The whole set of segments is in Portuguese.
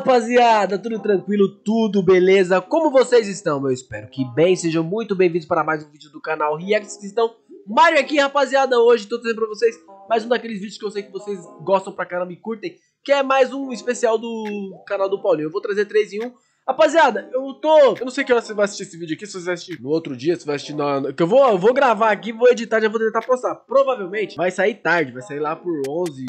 rapaziada, tudo tranquilo, tudo beleza? Como vocês estão? Eu espero que bem, sejam muito bem-vindos para mais um vídeo do canal Reacts Cristão Mario aqui, rapaziada, hoje tô trazendo pra vocês mais um daqueles vídeos que eu sei que vocês gostam pra caramba e curtem Que é mais um especial do canal do Paulinho, eu vou trazer 3 em 1 Rapaziada, eu tô... Eu não sei que hora você vai assistir esse vídeo aqui, se você vai assistir no outro dia, se vai assistir na... Que eu vou, eu vou gravar aqui, vou editar, já vou tentar postar Provavelmente vai sair tarde, vai sair lá por 11...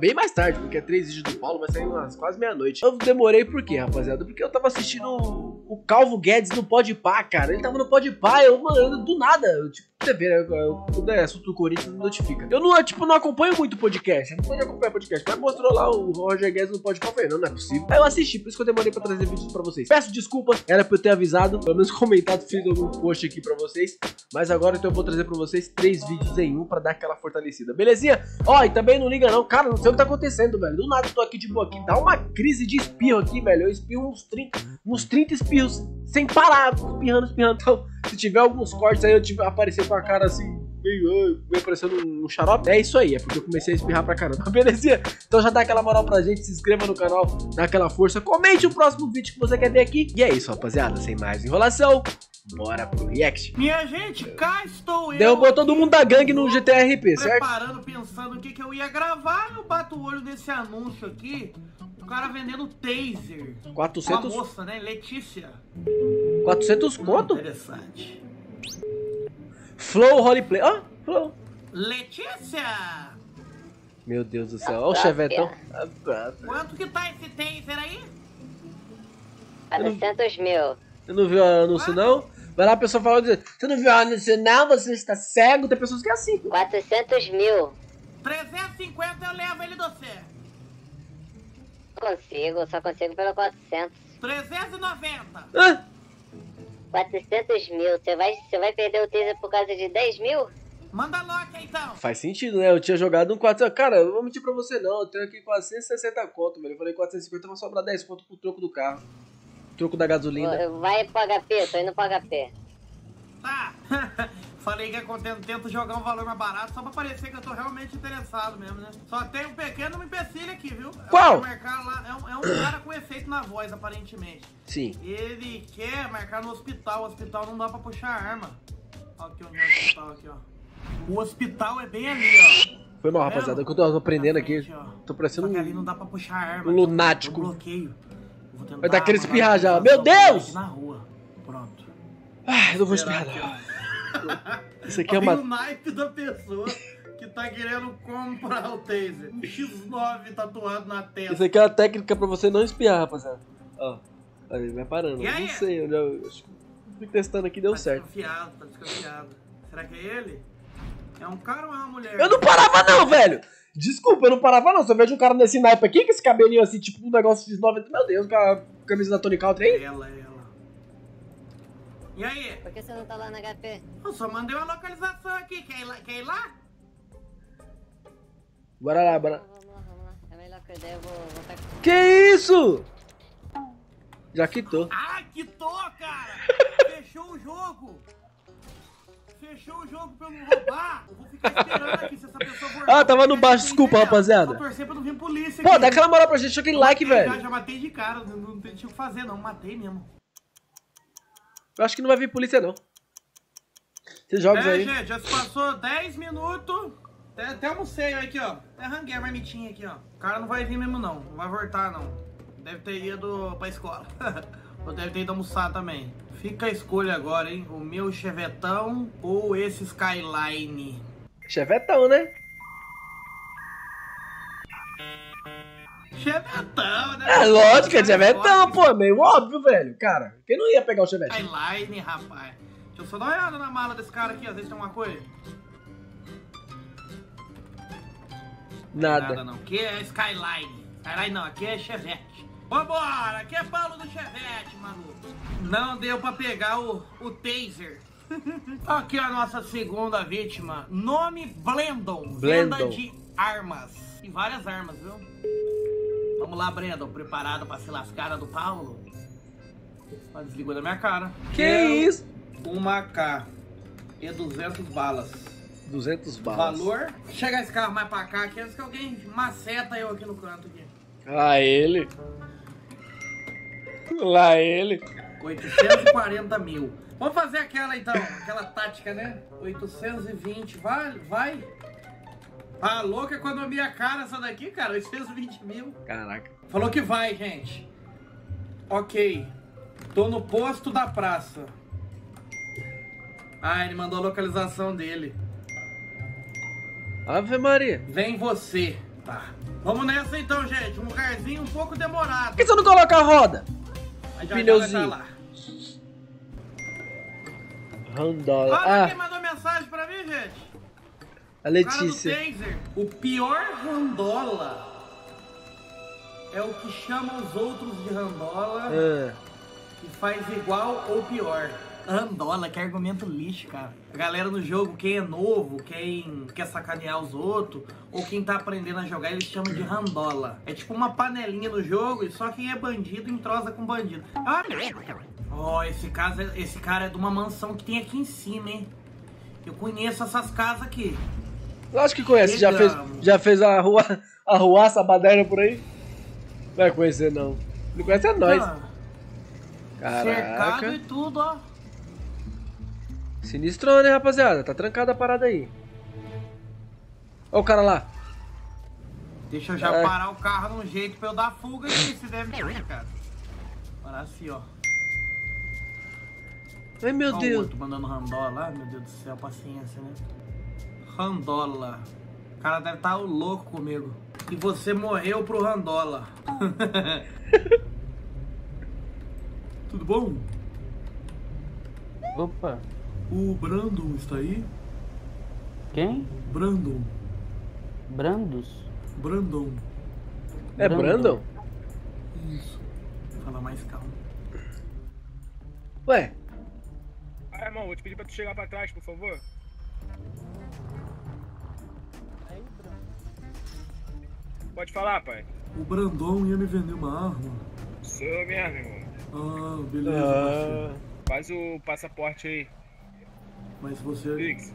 Bem mais tarde, porque é 3 vídeos do Paulo, vai sair umas quase meia-noite. Eu demorei por quê, rapaziada? Porque eu tava assistindo o Calvo Guedes no Podpah, cara. Ele tava no Podpah, eu, mano, do nada, eu, tipo, né? Quando é assunto do Corinthians, me notifica. Eu não, tipo, não acompanho muito podcast. Eu não pode acompanhar podcast. Mas mostrou lá o Roger Guedes no Podpah. Eu falei, não, não é possível. Aí eu assisti, por isso que eu demorei pra trazer vídeos pra vocês. Peço desculpas, era pra eu ter avisado, pelo menos comentado, fiz algum post aqui pra vocês. Mas agora então eu vou trazer pra vocês três vídeos em um pra dar aquela fortalecida. Belezinha? Ó, e também não liga não, cara, não sei o que tá acontecendo, velho. Do nada eu tô aqui de boa aqui. Dá uma crise de espirro aqui, velho. Eu espirro uns 30, uns 30 espirros sem parar, espirrando, espirrando. Então, se tiver alguns cortes aí, eu tive, aparecer com a cara assim, meio, meio parecendo um xarope. É isso aí, é porque eu comecei a espirrar pra caramba. Beleza? Então já dá aquela moral pra gente, se inscreva no canal, dá aquela força, comente o próximo vídeo que você quer ver aqui. E é isso, rapaziada, sem mais enrolação. Bora pro react. Minha gente, cá estou eu. Derrubou todo mundo da gangue no GTRP, certo? Preparando, pensando o que, que eu ia gravar. Eu bato o olho nesse anúncio aqui. O cara vendendo taser. 400... Uma moça, né? Letícia. 400 conto? Interessante. Flow Roleplay. Ó, oh, Flow. Letícia! Meu Deus do céu. Olha o chevetão. Quanto que tá esse taser aí? 400 mil. Você não viu o anúncio, não? Vai lá a pessoa falando, você não viu o anúncio, não? Você está cego? Tem pessoas que é assim. 400 mil. 350 eu levo ele do você. Consigo, só consigo pelo 400. 390. Hã? 400 mil. Você vai, você vai perder o taser por causa de 10 mil? Manda lock então. Faz sentido, né? Eu tinha jogado um 400. Cara, eu vou mentir pra você não. Eu tenho aqui 460 conto, velho. Eu falei 450, vai sobrar 10 conto pro troco do carro. Troco da gasolina. Vai pro HP, tô indo pro HP. Tá. Falei que é contento, tento jogar um valor mais barato só pra parecer que eu tô realmente interessado mesmo, né? Só tem um pequeno empecilho aqui, viu? Qual? Marcar lá, é, um, é um cara com efeito na voz, aparentemente. Sim. Ele quer marcar no hospital. O hospital não dá pra puxar arma. Ó, aqui onde é o hospital, aqui, ó. O hospital é bem ali, ó. Foi mal, rapaziada, que eu tô aprendendo aqui. Tô parecendo um, ali não dá pra puxar arma. um lunático. Bloqueio. Vai dar aquele espirrar já. Meu Deus! Na rua. Pronto. Ah, eu não vou espirrar Esperar não. Isso aqui é uma... o naipe da pessoa que tá querendo comprar o taser. Um X9 tatuado na testa. Isso aqui é uma técnica pra você não espirrar, rapaziada. Ó, aí vai parando. Aí? Não sei, eu, já, eu fui testando aqui deu tá certo. desconfiado, tá desconfiado. Será que é ele? É um cara ou é uma mulher? Eu não parava não, velho! Desculpa, eu não parava não. Se eu vejo um cara nesse naipe aqui, com esse cabelinho assim, tipo um negócio de 90... Meu Deus, com a camisa da Tony Country É aí. ela, é ela. E aí? Por que você não tá lá na HP? Eu só mandei uma localização aqui. Quer ir lá? Quer ir lá? Bora lá, bora. Vamos lá, vamos lá. É melhor que eu ideia, eu vou isso? Já quitou. Ah, quitou, cara! Fechou o jogo! Fechou o jogo pra eu não roubar! Eu vou ficar esperando aqui se essa pessoa for. Ah, tava no baixo, desculpa, rapaziada. Vou torcer pra não vir polícia Pô, aqui. dá aquela moral pra gente, deixa aquele like, Matei velho. Já, já matei de cara, não, não tem o que fazer não, matei mesmo. Eu acho que não vai vir polícia, não. Esses jogos é, aí. gente, já se passou 10 minutos. Até, até almocei aqui, ó. Até ranguei a marmitinha aqui, ó. O cara não vai vir mesmo, não. Não vai voltar, não. Deve ter ido pra escola. ou deve ter ido almoçar também. Fica a escolha agora, hein? O meu chevetão ou esse Skyline? Chevetão, né? Chevetão, né? É lógico, é chevetão, pô. É meio óbvio, velho. Cara, quem não ia pegar o chevette? Skyline, rapaz. Deixa eu só dar uma olhada na mala desse cara aqui, às vezes tem alguma coisa. Nada. Nada não. Aqui é Skyline. Skyline não, aqui é Chevette. Vambora, aqui é Paulo do Chevette, maluco. Não deu pra pegar o, o taser. aqui a nossa segunda vítima. Nome Blendon. Venda Blendon. de armas. E várias armas, viu? Vamos lá, Brandon. Preparado pra se lascar do Paulo? Ó, desligou da minha cara. Que isso? Uma K e 200 balas. 200 balas. Valor. Chega esse carro mais pra cá aqui antes que alguém maceta eu aqui no canto aqui. Ah, ele. Lá ele. 840 mil. Vamos fazer aquela então, aquela tática, né? 820, vai, vai. Ah, louca economia cara essa daqui, cara, 820 mil. Caraca. Falou que vai, gente. Ok. Tô no posto da praça. Ah, ele mandou a localização dele. Ave Maria. Vem você. Tá. Vamos nessa então, gente. Um lugarzinho um pouco demorado. Por que você não coloca a roda? Já pneuzinho. tá. Randola. Olha Ah, quem mandou mensagem pra mim, gente. A O cara do Letícia. taser. O pior randola é o que chama os outros de randola Ah, e faz igual ou pior. Randola, que argumento lixo, cara. A galera no jogo, quem é novo, quem quer sacanear os outros, ou quem tá aprendendo a jogar, eles chamam de randola. É tipo uma panelinha no jogo e só quem é bandido entrosa com bandido. É cara. Ó, esse, caso é- esse cara é de uma mansão que tem aqui em cima, hein? Eu conheço essas casas aqui. Lógico que conhece. Já fez, já fez a rua, a ruaça baderna por aí? Não vai conhecer, não. Não conhece é nós. Ah, cercado Caraca. e tudo, ó. Sinistrou, né, rapaziada? Tá trancada a parada aí. Ó o cara lá. Deixa eu já É. parar o carro num jeito pra eu dar fuga aqui, se deve ter, cara. Parar assim, ó. Ai, meu Ó Deus. outro mandando randola. Ai, meu Deus do céu, paciência, né? Randola. O cara deve estar louco comigo. E você morreu pro randola. Tudo bom? Opa, O Brandon está aí? quem? Brandon. Brandos? Brandon. É Brandon. Brandon? Isso. Fala mais calmo. Ué, Ah, irmão, vou te pedir pra tu chegar pra trás, por favor. Pode falar, pai. O Brandon ia me vender uma arma. Sou mesmo, irmão. Ah, beleza, ah, Faz o passaporte aí, Mas você. Fix.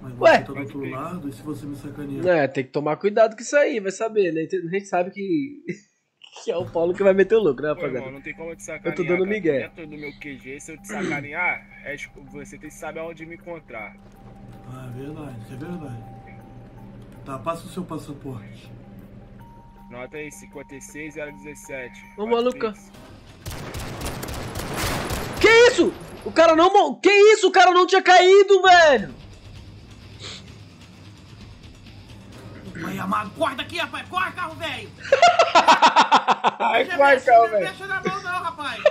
Mas você Ué? tá do outro lado e se você me sacanear? é, tem que tomar cuidado com isso aí, vai saber, né? A gente sabe que, que é o Paulo que vai meter o louco, né, irmão, rapaziada? não tem como eu te sacanear. Eu tô dando migué. Dentro do meu QG, se eu te sacanear, é, tipo, você tem que saber aonde me encontrar. Ah, é verdade, é verdade. Tá, passa o seu passaporte. Nota aí, 56017. Ô, Pode maluca. Fix. Que isso? O cara não. Que isso? O cara não tinha caído, velho! Vai, amado, corre daqui, rapaz! Corre, carro velho! Ai, vai, mexe- calma, não velho. mexe na mão, não, rapaz!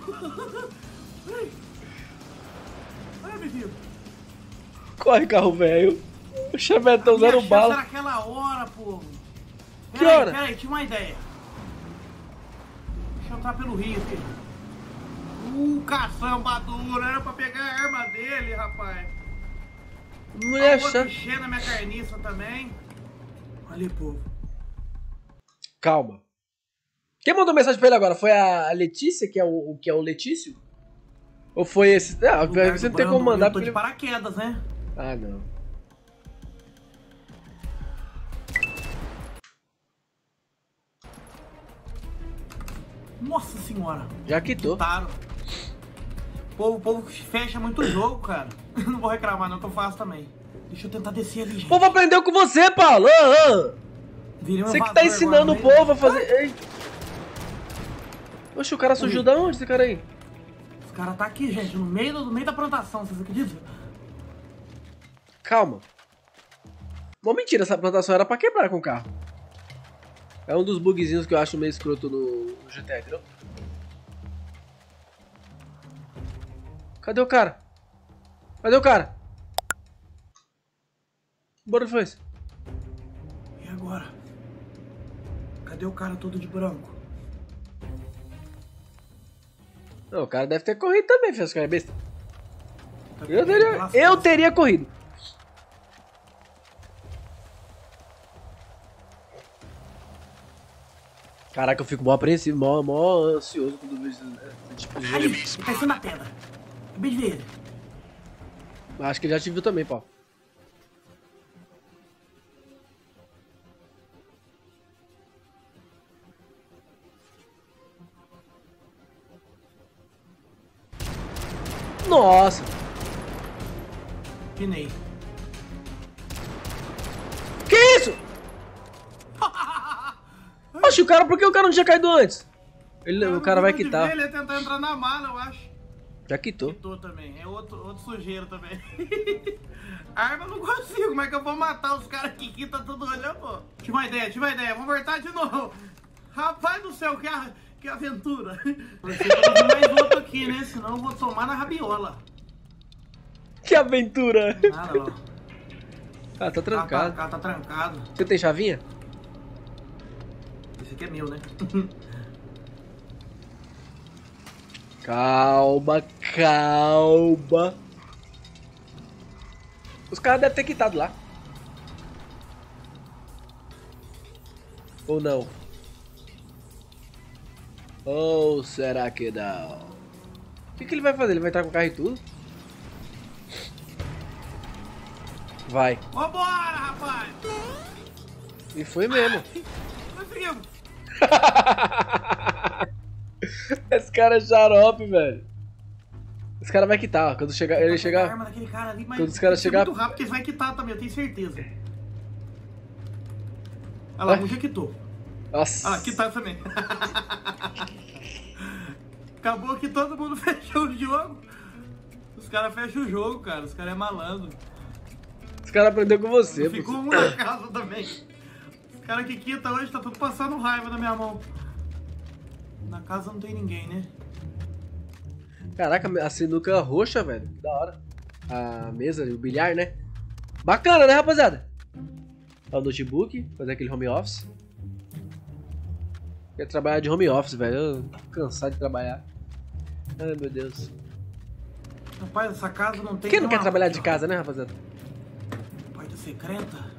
Ai, menino! Corre, carro velho. O chavetão Minha zero bala. era aquela hora, pô! Que Peraí, hora? Peraí, tinha uma ideia. Deixa eu entrar pelo rio, filho. Uh, caçamba dura, era pra pegar a arma dele, rapaz. Mulher chata. enchendo a minha carniça também. Olha povo. Calma. Quem mandou mensagem pra ele agora? Foi a Letícia, que é o, que é o Letício? Ou foi esse? Ah, você não tem como mandar Eu tô porque de paraquedas, né? Ah, não. Nossa senhora. Já quitou. Quitaram. O povo, o povo fecha muito o jogo, cara. não vou reclamar, não, que eu faço também. Deixa eu tentar descer ali, gente. O povo aprendeu com você, Paulo. Você que tá ensinando o povo a fazer. Ei. Oxe, o cara surgiu da onde esse cara aí? Os caras tá aqui, gente, no meio, do- no meio da plantação, vocês acreditam? Calma. Uma mentira, essa plantação era pra quebrar com o carro. É um dos bugzinhos que eu acho meio escroto no, no GTA, entendeu? Cadê o cara? Cadê o cara? Bora foi esse? E agora? Cadê o cara todo de branco? Não, o cara deve ter corrido também, fez cara é besta. Tá Eu teria, eu teria corrido. Caraca, eu fico mó apreensivo, mó, mó ansioso quando eu vejo esse tipo de jogo. Ali, na tela. Acabei de ver ele. Acho que ele já te viu também, pau. Nossa! Pinei. Cara, por que o cara não tinha caído antes? Ele, o cara vai quitar. Ele ia tentar entrar na mala, eu acho. Já quitou. Quitou também. É outro, outro sujeiro também. Arma eu não consigo. Como é que eu vou matar os caras que quitam tudo olhando, pô? Tive uma ideia, tive uma ideia. Vamos voltar de novo. Rapaz do céu, que, a, que aventura. Você tem mais outro aqui, né? Senão eu vou tomar na rabiola. Que aventura. Nada, ó. Ah, tá O trancado. cara tá trancado. Você tem chavinha? É meu, né? Calma, calma. Os caras devem ter quitado lá. Ou não? Ou será que não? O que, que ele vai fazer? Ele vai entrar com o carro e tudo? Vai. Vambora, rapaz! E foi mesmo. Conseguimos! Esse cara é xarope, velho. Esse cara vai quitar, ó. Quando chegar, ele chegar. ali, Quando os caras que chegar- muito rápido, eles vai quitar também, eu tenho certeza. Olha lá, um já quitou. Nossa. Ah, quitar também. Acabou que todo mundo fechou o jogo. Os caras fecham o jogo, cara. Os caras é malandro. Esse cara aprendeu com você, Ficou um na casa também. Os caras que quita hoje tá tudo passando raiva na minha mão. Na casa não tem ninguém, né? Caraca, a sinuca roxa, velho. Que da hora. A mesa, o bilhar, né? Bacana, né, rapaziada? Ó, o notebook, fazer aquele home office. Quer trabalhar de home office, velho. Eu tô cansado de trabalhar. Ai, meu Deus. Rapaz, essa casa não tem Quem não quer trabalhar de casa, né, rapaziada? Porta secreta?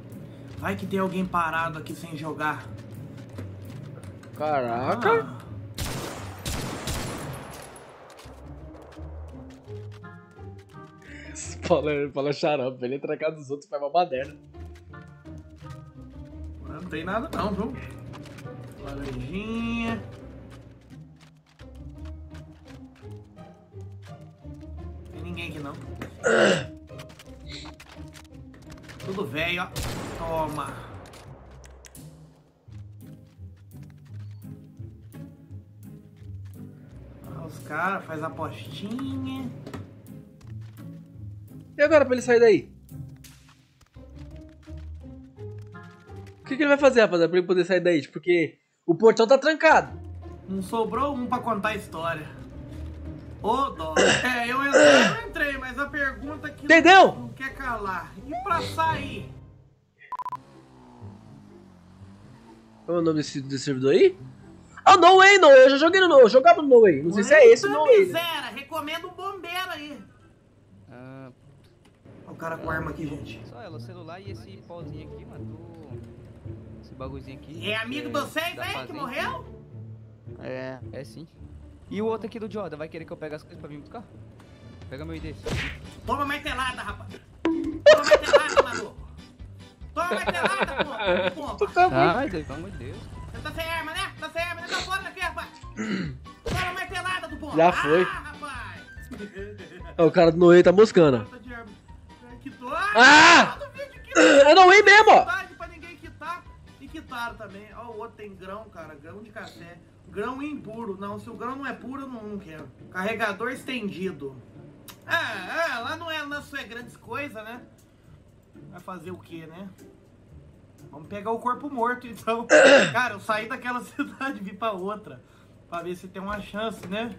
Vai que tem alguém parado aqui sem jogar. Caraca. Ah. Paulo, é- Paulo é xarope, ele entra na casa dos outros e faz uma baderna. Não tem nada não, viu? Laranjinha. Tem ninguém aqui não. Tudo velho, ó. Toma. Ah, Os caras faz apostinha. E agora pra ele sair daí? O que, que ele vai fazer, rapaziada, pra ele poder sair daí? Porque o portão tá trancado. Não sobrou um pra contar a história. Ô, dó. É, eu entrei, eu entrei, mas a pergunta que Entendeu? não, não quer calar. E pra sair? Qual é o nome desse, desse servidor aí? Ah, No Way, No Way. Eu já joguei no No Way. Eu jogava no No Way. Não sei se é esse o No Way. né? miséria, recomendo um bombeiro aí. Ah, Olha o cara com arma aqui, gente. só ela, o celular e esse pauzinho aqui, mano. do- Esse bagulhozinho aqui. É amigo de vocês, da hein, que morreu? É, é sim. E o outro aqui do Jordan, vai querer que eu pegue as coisas pra vir buscar? Pega meu ID. Toma martelada, rapaz. Toma. Toma martelada, pô. Pô, Ai, Deus, pelo amor de Deus. você tá sem arma, né? Tá sem arma, né? Tá fora daqui, rapaz. Toma martelada do pô. Já foi. Ah, rapaz. Ah, O cara do No Way tá moscando. Tá. É, Quitou. Ah! Que É No Way mesmo, ó. Vontade pra ninguém quitar. E quitaram também. Ó, o outro tem grão, cara. Grão de café. Grão impuro. Não, se o grão não é puro, eu não, não quero. Carregador estendido. Ah, ah, lá não é, não é grandes coisas, né? Vai fazer o quê, né? Vamos pegar o corpo morto, então. Cara, eu saí daquela cidade e vim pra outra. Pra ver se tem uma chance, né?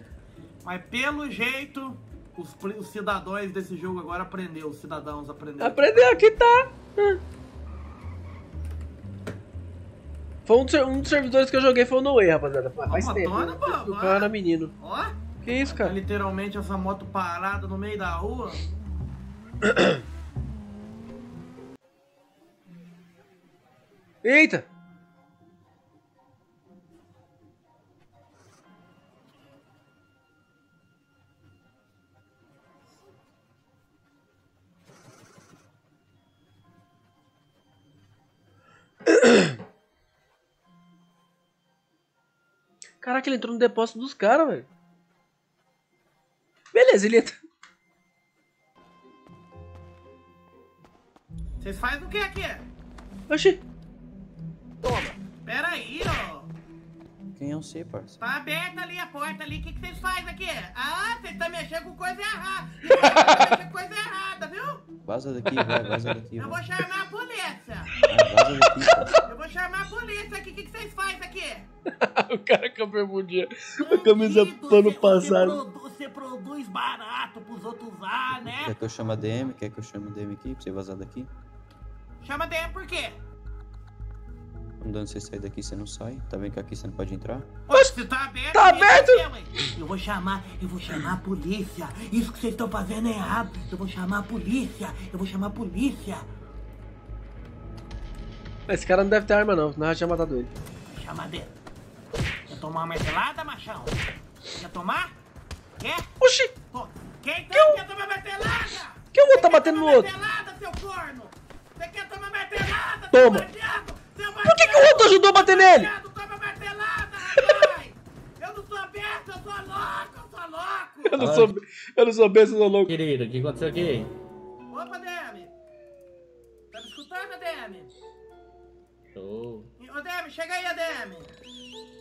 Mas pelo jeito, os, os cidadãos desse jogo agora aprendeu. Os cidadãos aprenderam. Aprendeu, aqui tá. Foi um um dos servidores que eu joguei foi o No Way, rapaziada. Faz faz Uma tempo. dona, né? vai. era menino. Ó, Que isso, tá cara? literalmente essa moto parada no meio da rua. Eita! Caraca, ele entrou no depósito dos caras, velho. Beleza, ele entra. Vocês fazem o que aqui? Oxi. Pera aí, ó. Quem é você, parça? Tá aberta ali a porta ali. O que, que vocês fazem aqui? Ah, vocês estão mexendo com coisa errada. Com coisa errada, viu? Vaza daqui, vai, vaza daqui, Eu vai. vou chamar a polícia. Vaza daqui, parça. Eu vou chamar a polícia aqui. O que, que vocês fazem aqui? o cara com a bermudinha. A camisa pano passado. Você, produ- você produz barato pros outros usar, né? Quer que eu chame a DM? Quer que eu chame a DM aqui pra você vazar daqui? Chama DM por quê? Quando você sair daqui, você não sai. Tá vendo que aqui você não pode entrar? Se tá aberto, Tá deixa aberto? eu. Eu vou chamar, eu vou chamar a polícia. Isso que vocês estão fazendo é errado. Eu vou chamar a polícia. Eu vou chamar a polícia. Esse cara não deve ter arma, não. Senão já tinha matado ele. Dele. Quer tomar uma martelada, machão? Quer tomar? Quer? Oxi. Pô, quem então quer tomar martelada? Que eu vou Você tá quer batendo no tomar outro? martelada, seu corno? Você quer tomar martelada, Toma. Seu Por que, que o outro ajudou a bater nele? Eu não sou eu sou louco, eu sou louco! Eu não sou, eu não sou besta, eu sou louco. Querido, o que aconteceu aqui? Opa, DM! Tá me escutando, DM? Tô. Ô, DM, chega aí, DM!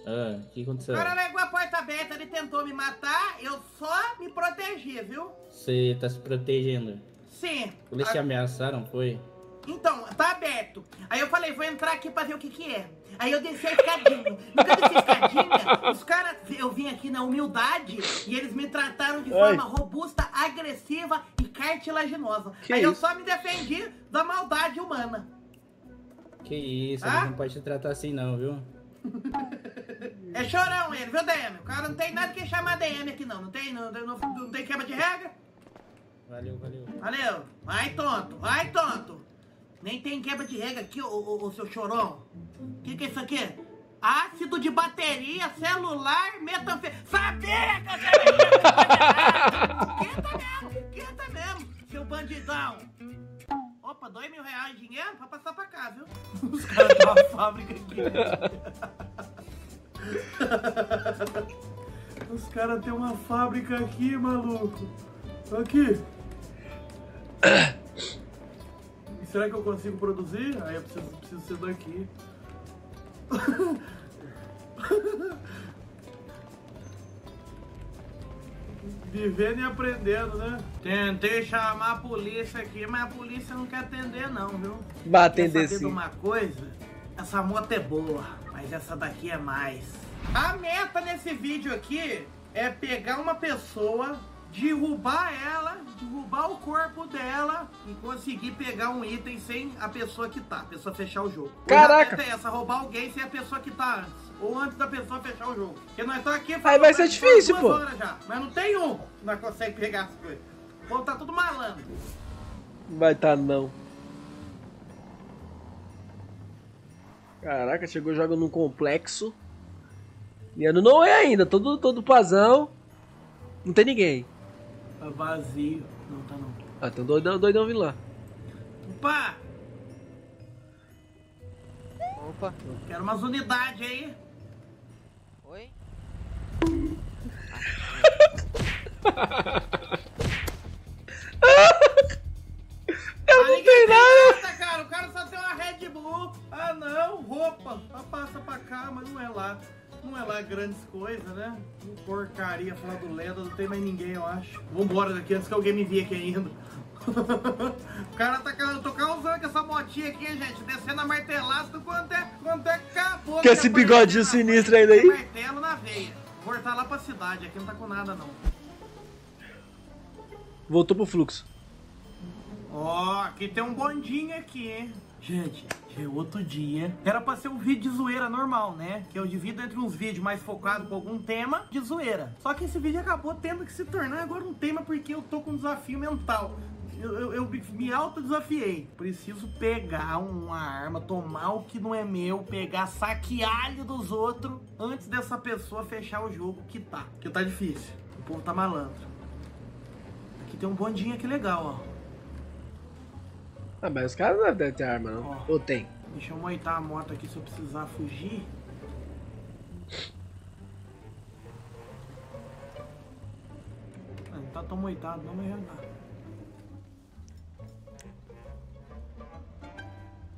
Ah, o que O aconteceu? cara largou a porta aberta, ele tentou me matar, eu só me protegi, viu? Você tá se protegendo. Sim. Eles te ameaçaram, foi? Então, tá aberto. Aí eu falei, vou entrar aqui pra ver o que que é. Aí eu desci a escadinha. No que eu desci a escadinha, os caras, eu vim aqui na humildade e eles me trataram de Ai. forma robusta, agressiva e cartilaginosa. Que Aí eu isso? só me defendi da maldade humana. Que isso, Ah? não pode te tratar assim não, viu? É chorão ele, viu, DM? O cara não tem nada que chamar DM aqui não. Não tem, não, não, não tem quebra de regra. Valeu, valeu. Valeu. Vai, tonto. Vai, tonto. Nem tem quebra de regra aqui, ô, ô, ô, seu chorão. O que, que é isso aqui? Ácido de bateria, celular, metanfetamina. Sabia que eu mesmo, quenta mesmo, seu bandidão. Opa, dois mil reais de dinheiro pra passar pra cá, viu? Os caras uma fábrica aqui. Os caras têm uma fábrica aqui, maluco. Aqui. Será que eu consigo produzir? Aí eu preciso, preciso ser daqui. Vivendo e aprendendo, né? Tentei chamar a polícia aqui, mas a polícia não quer atender não, viu? Vai Quer atender sim. uma coisa? Essa moto é boa, mas essa daqui é mais. A meta nesse vídeo aqui é pegar uma pessoa, derrubar ela, derrubar o corpo dela e conseguir pegar um item sem a pessoa que tá, a pessoa fechar o jogo. Caraca! É essa, roubar alguém sem a pessoa que tá antes. Ou antes da pessoa fechar o jogo. Porque nós estamos aqui Aí vai ser difícil, pô. já, mas não tem um que nós conseguimos pegar as coisas. O povo tá tudo malandro. Vai tá não. Caraca, chegou jogando num complexo. E ano não é ainda, todo, todo pazão. Não tem ninguém. Tá vazio. Não tá não. Ah, tem um doidão, doidão vindo lá. Opa! Opa, Quero umas unidades aí. oi? Eu não tem nada! cara. O cara só tem uma Red Bull. Ah, não. Roupa. Ah, passa pra cá, mas não é lá. Não é lá grandes coisas, né? Porcaria, falar do Lenda, não tem mais ninguém, eu acho. Vambora daqui antes que alguém me via aqui ainda. o cara tá eu tô causando com essa motinha aqui, gente. Descendo a martelada quanto é, quanto é acabou. Que esse bigodinho sinistro ainda aí? Martelo na veia. Voltar lá pra cidade, aqui não tá com nada não. Voltou pro fluxo. Ó, aqui tem um bondinho aqui, hein? Gente, é outro dia. Era pra ser um vídeo de zoeira normal, né? Que eu divido entre uns vídeos mais focados com algum tema de zoeira. Só que esse vídeo acabou tendo que se tornar agora um tema porque eu tô com um desafio mental. Eu, eu, eu me autodesafiei. Preciso pegar uma arma, tomar o que não é meu, pegar saquealho dos outros antes dessa pessoa fechar o jogo que tá. Que tá difícil. O povo tá malandro. Aqui tem um bondinho aqui legal, ó. Ah, mas os caras não devem ter arma, não. Ó. Ou tem? Deixa eu moitar a moto aqui se eu precisar fugir. Ah, Não tá tão moitado, não, mas já tá.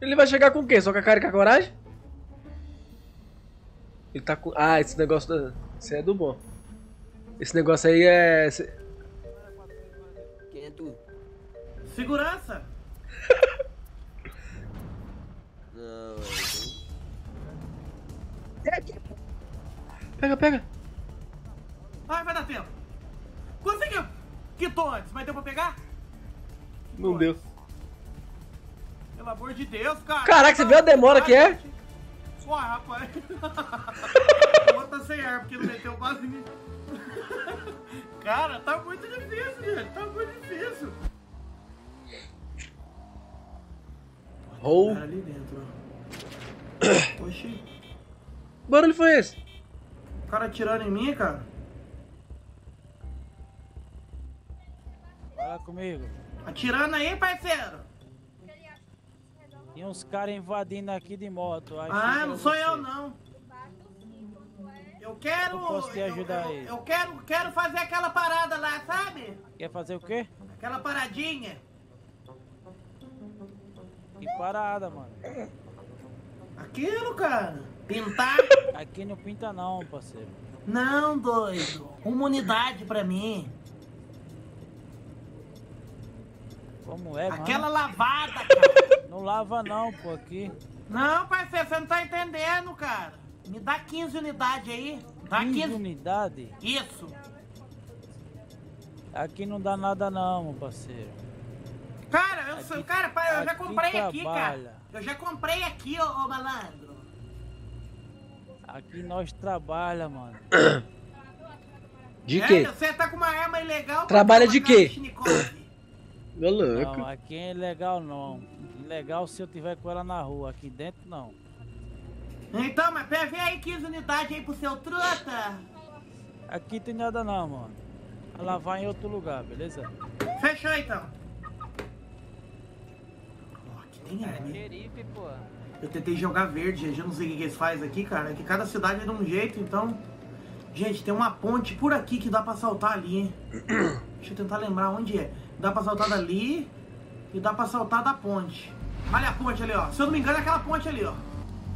Ele vai chegar com o quê? Só com a cara e com a coragem? Ele tá com. Ah, esse negócio. Da... Esse é do bom. Esse negócio aí é. Quem é tu? Segurança! Não, Pega, pega. Ai, vai dar tempo. Conseguiu! Quitou antes, mas deu pra pegar? Não deu. Pelo amor de Deus, cara. Caraca, você viu a demora que é? Uai, rapaz. o outro tá sem ar, porque não meteu quase. Cara, tá muito difícil, gente. Tá muito difícil. Ou. Cara, ali dentro, ó. Oxi. Que barulho foi esse? O cara atirando em mim, cara. Fala comigo. Atirando aí, parceiro. Tem uns caras invadindo aqui de moto. Ah, é não sou você. eu, não. Eu quero. Eu posso te ajudar eu, aí. Eu quero, quero fazer aquela parada lá, sabe? Quer fazer o quê? Aquela paradinha. Que parada, mano. Aquilo, cara. Pintar? Aqui não pinta não, parceiro. Não, doido. Uma unidade pra mim. Como é, Aquela mano? lavada, cara. Não lava não, pô, aqui. Não, parceiro, você não tá entendendo, cara. Me dá 15 unidades aí. Dá 15 15. unidade? Isso. Aqui não dá nada não, meu parceiro. Cara, eu sou. Aqui- Cara, pai, eu já comprei aqui, cara. Eu já comprei aqui, ô, ô malandro. Aqui nós trabalha, mano. De é, quê? Você tá com uma arma ilegal. Trabalha com de quê? Ô louco. Não, aqui é ilegal não. Ilegal se eu tiver com ela na rua. Aqui dentro não. Então, mas pera, vê aí 15 unidades aí pro seu truta. Aqui tem nada não, mano. Vai lavar em outro lugar, beleza? Fechou então. Tem arma. hein? Xerife, pô. Eu tentei jogar verde, gente. Eu não sei o que, eles fazem aqui, cara. É que cada cidade é de um jeito, então. Gente, tem uma ponte por aqui que dá pra saltar ali, hein? Deixa eu tentar lembrar onde é. Dá pra saltar dali e dá pra saltar da ponte. Olha a ponte ali, ó. Se eu não me engano, é aquela ponte ali, ó.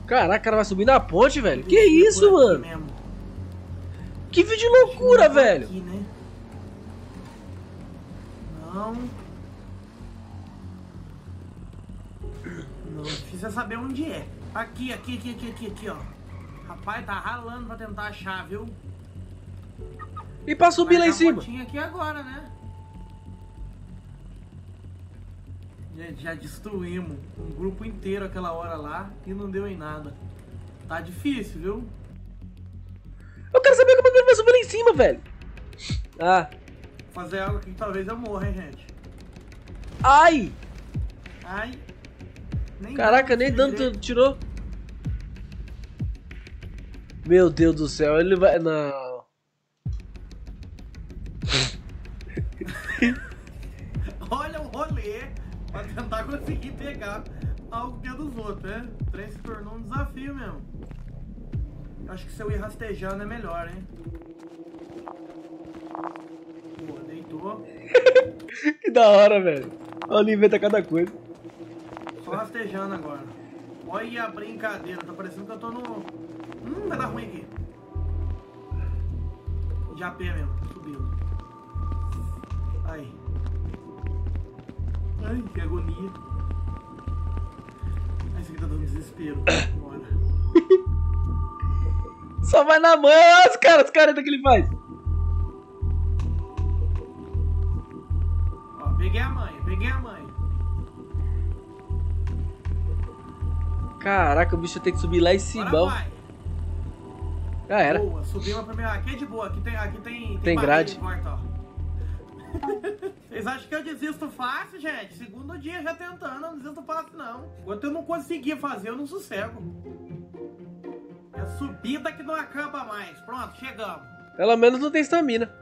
Caraca, o cara vai subir na ponte, velho. Que isso, mano? mesmo. Que vídeo de loucura, velho. Aqui, né? Não. Não, difícil é saber onde é. Aqui, aqui, aqui, aqui, aqui, aqui, ó. Rapaz, tá ralando pra tentar achar, viu? E pra subir lá Vai em dar cima? motinha aqui agora, né? Gente, já destruímos um grupo inteiro aquela hora lá e não deu em nada. Tá difícil, viu? Eu quero saber como é que ele vai subir lá em cima, velho. Ah. Fazer algo que talvez eu morra, hein, gente? Ai! Ai. Nem Caraca, nem tu tirou. Meu Deus do céu, ele vai. Não. Olha o rolê pra tentar conseguir pegar algo que é dos outros, né? O trem se tornou um desafio mesmo. Acho que se eu ir rastejando é melhor, hein? Pô, deitou. Que da hora, velho. Olha, inventa cada coisa. Só rastejando agora. Olha a brincadeira, tá parecendo que eu tô no. Hum, vai dar ruim aqui. De AP mesmo, subindo. Aí. Ai, que agonia. Ai, isso aqui tá dando desespero. Bora. Só vai na mão, os caras, os caras que ele faz. Ó, peguei a mãe, peguei a mãe. Caraca, o bicho tem que subir lá em cima. Agora. Já era. Boa, subiu a primeira. Aqui é de boa, aqui tem, aqui tem, Tem barreira grade. ó. Vocês acham que eu desisto fácil, gente? Segundo dia já tentando, eu não desisto fácil, não. Enquanto eu não conseguir fazer, eu não sossego. É subida que não acaba mais. Pronto, chegamos. Pelo menos não tem estamina.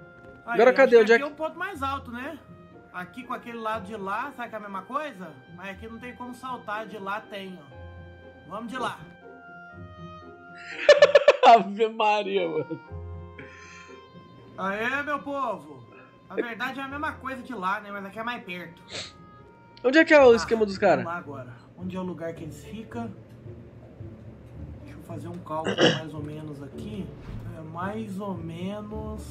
Agora cadê? que Onde é aqui é o ponto mais alto, né? Aqui com aquele lado de lá, será que é a mesma coisa? Mas aqui não tem como saltar, de lá tem, ó. Vamos de lá. Ave Maria, mano. Aê, meu povo! Na verdade é a mesma coisa de lá, né? Mas aqui é mais perto. Onde é que é o Ah, esquema dos caras? Vamos lá agora. Onde é o lugar que eles ficam? Deixa eu fazer um cálculo mais ou menos aqui. É mais ou menos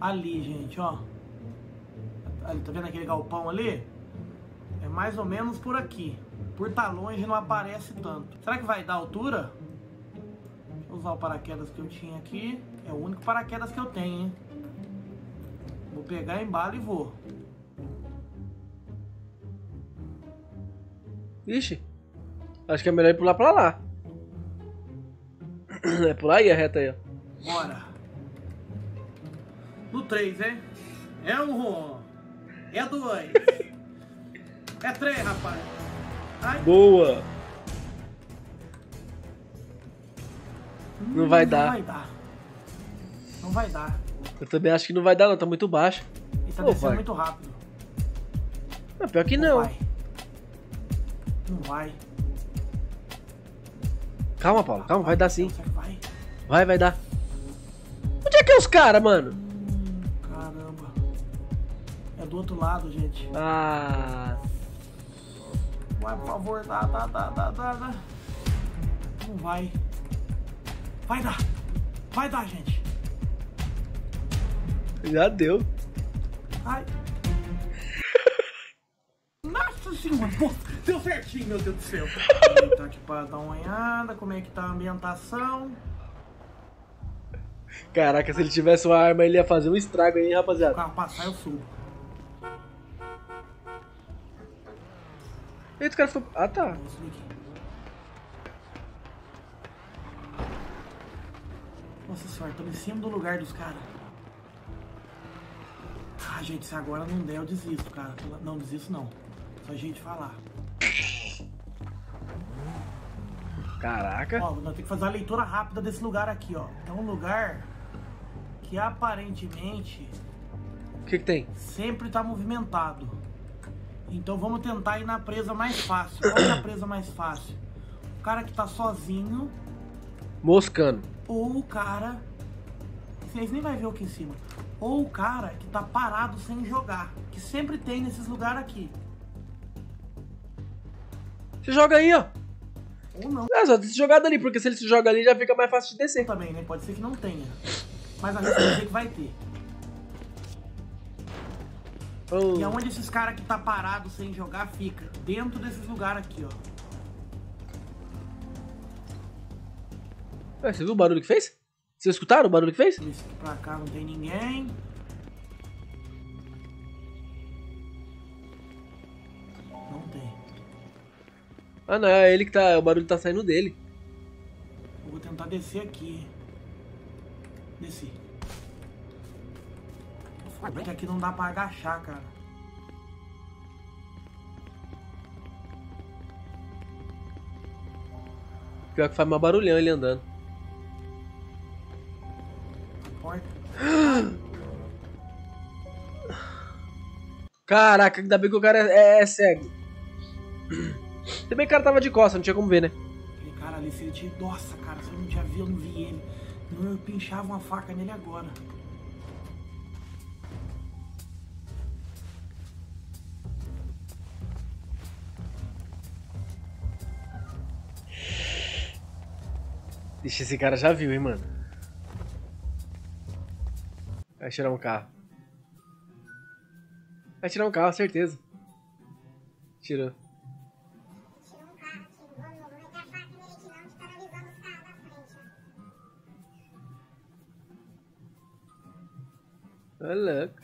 ali, gente, ó. Ali, tá vendo aquele galpão ali? É mais ou menos por aqui. Por tá longe não aparece tanto. Será que vai dar altura? Deixa eu usar o paraquedas que eu tinha aqui. É o único paraquedas que eu tenho, hein? Vou pegar, embalo e vou. Ixi. Acho que é melhor ir pular pra lá. É pular aí a reta aí, ó. Bora. No 3, hein? É um. É dois. É três, rapaz. Boa! Não vai Não dar. vai dar. Não vai dar. Eu também acho que não vai dar, não. Tá muito baixo. Ele tá descendo vai. muito rápido. Não, pior que não. vai. Não vai. Calma, Paulo. Calma, vai dar sim. Vai, vai dar. Onde é que é os caras, mano? Hum, caramba. É do outro lado, gente. Ah. Vai, por favor, dá, dá, dá, dá, dá, dá. Não vai. Vai dar. Vai dar, gente. Já deu. Ai. Nossa senhora, pô, deu certinho, meu Deus do céu. Tá aqui pra dar uma olhada, como é que tá a ambientação. Caraca, se ele tivesse uma arma, ele ia fazer um estrago aí, hein, O rapaziada. carro passar, eu subo. Eita, o cara ficou. Ah, tá. Nossa senhora, tô em cima do lugar dos caras. Ah, gente, se agora não der, eu desisto, cara. Não, desisto não. Só a gente falar. Caraca. Ó, nós temos que fazer a leitura rápida desse lugar aqui, ó. É um lugar que aparentemente O que que tem? sempre tá movimentado. Então vamos tentar ir na presa mais fácil. Qual que é a presa mais fácil? O cara que tá sozinho Moscando. ou o cara. Vocês nem vai ver aqui em cima. Ou o cara que tá parado sem jogar. Que sempre tem nesses lugares aqui. Você joga aí, ó. Ou não É, só se jogar dali, porque se ele se joga ali já fica mais fácil de descer. também, né? Pode ser que não tenha. Mas a gente dizer que vai ter. Oh. E aonde esses caras que tá parado sem jogar fica? Dentro desses lugares aqui, ó. Ué, você viu o barulho que fez? Vocês escutaram o barulho que fez? Esse aqui pra cá não tem ninguém. Não tem. Ah, não, é ele que tá. O barulho tá saindo dele. Eu vou tentar descer aqui. Desci. Porque aqui não dá pra agachar, cara. Pior que faz mais barulhão ele andando. Porta. Caraca, ainda bem que o cara é, é cego. Se bem que o cara tava de costa, não tinha como ver, né? Aquele cara ali, se ele tinha. Nossa, cara, se eu não tinha visto, eu não vi ele. Não, eu pinchava uma faca nele agora. Ixi, esse cara já viu, hein, mano. Vai tirar um carro. Vai tirar um carro, certeza. Tirou. Louco.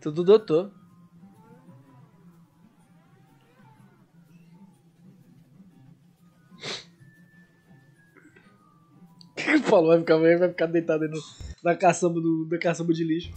Tudo doutor. O Paulo vai ficar, vai ficar deitado aí no, na, caçamba do, na caçamba de lixo.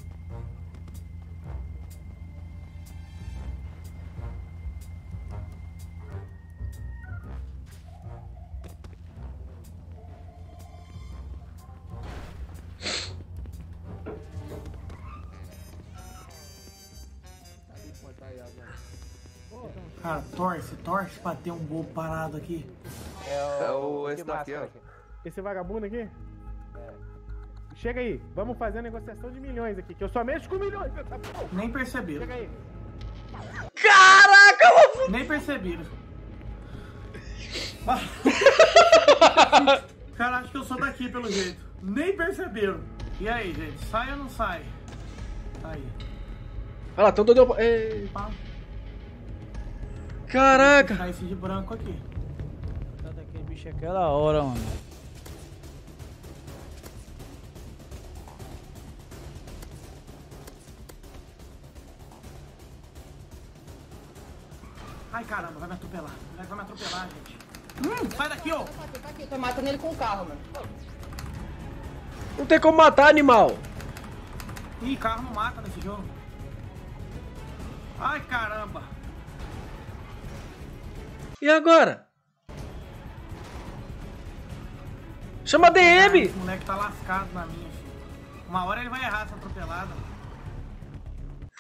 Cara, torce, torce pra ter um bobo parado aqui. É o. Esse daqui, ó. Esse vagabundo aqui? Chega aí, vamos fazer a negociação de milhões aqui, que eu só mexo com milhões, essa porra. Nem perceberam. Chega aí. Caraca, mano. Nem perceberam. Cara, acho que eu sou daqui pelo jeito. Nem perceberam. E aí, gente? Sai ou não sai? Aí. Olha lá, tão doido. Ei. Caraca. Tá esse de branco aqui. Tá daquele bicho aquela hora, mano. Ai, caramba, vai me atropelar. Vai, vai me atropelar, gente. Hum, sai daqui, ô! Tô matando ele com o carro, mano. Não tem como matar animal. Ih, carro não mata nesse jogo. Ai, caramba. E agora? Chama a DM. Esse moleque tá lascado na minha, filho. Uma hora ele vai errar essa atropelada.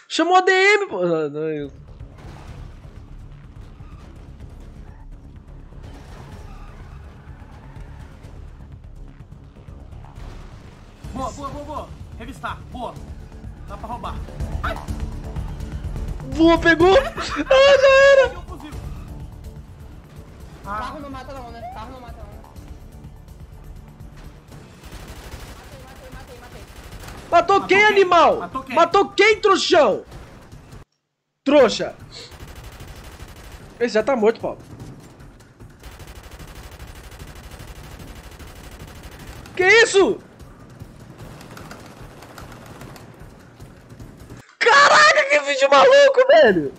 Chamou a DM, pô. Boa, boa, boa, boa. Revistar, boa. Dá pra roubar. Voa, pegou. Ah, já era. Ah, Carro não mata não, né? Carro não mata não, né? Matei, matei, matei, matei. Matou, Matou quem, quem? animal? Matou quem? Matou quem, trouxão? Trouxa. Esse já tá morto, Paulo. Que isso? Caraca, que vídeo maluco, velho.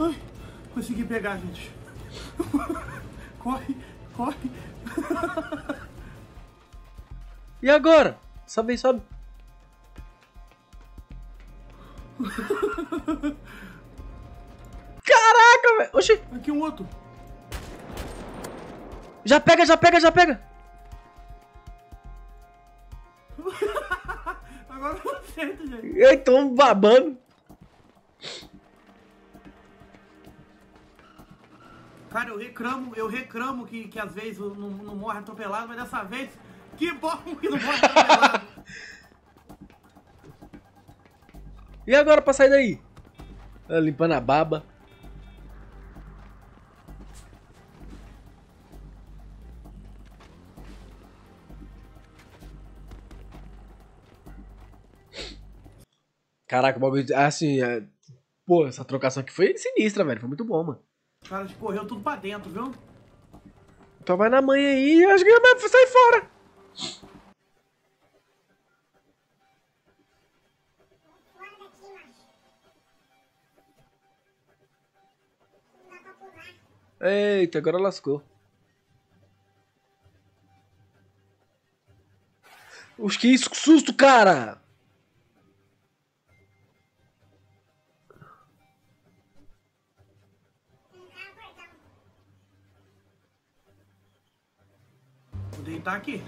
Ai, consegui pegar, gente. corre, corre. E agora? Sobe aí, sobe. Caraca, velho. Oxi. Aqui um outro. Já pega, já pega, já pega. Eu gente. Ei, tão babando. Cara, eu reclamo, eu reclamo que, que às vezes não, não morre atropelado, mas dessa vez, que bom que não morre atropelado. E agora pra sair daí? Ah, limpando a baba. Caraca, o bagulho. Assim, é... pô, essa trocação aqui foi sinistra, velho. Foi muito bom, mano. O cara correu tudo pra dentro, viu? Então vai na mãe aí, acho que vai sair fora. Eita, agora lascou. Os que isso, que susto, cara! Deitar aqui.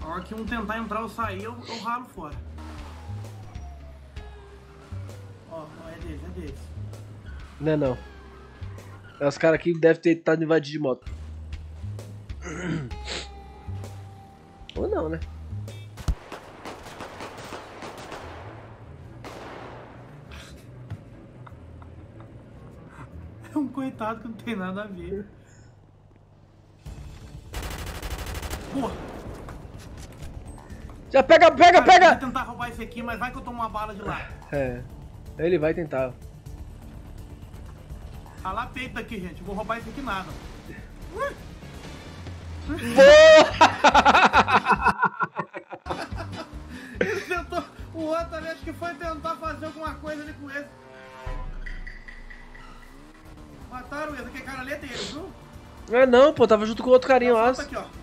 A hora que um tentar entrar ou sair, eu, eu ralo fora. Ó, ó, é deles, é deles. Não é não. É, Os caras aqui devem ter tentado invadir de moto. Ou não, né? É um coitado que não tem nada a ver. Boa! Já pega, pega, Cara, eu pega! vou tentar roubar esse aqui, mas vai que eu tomo uma bala de lá. É. Ele vai tentar. Ralar peito daqui, gente. Eu vou roubar esse aqui nada. Ele tentou. O outro ali acho que foi tentar fazer alguma coisa ali com esse. Mataram esse, aquele cara ali é deles, viu? Não é não, pô, tava junto com o outro carinha lá. Solta aqui, ó.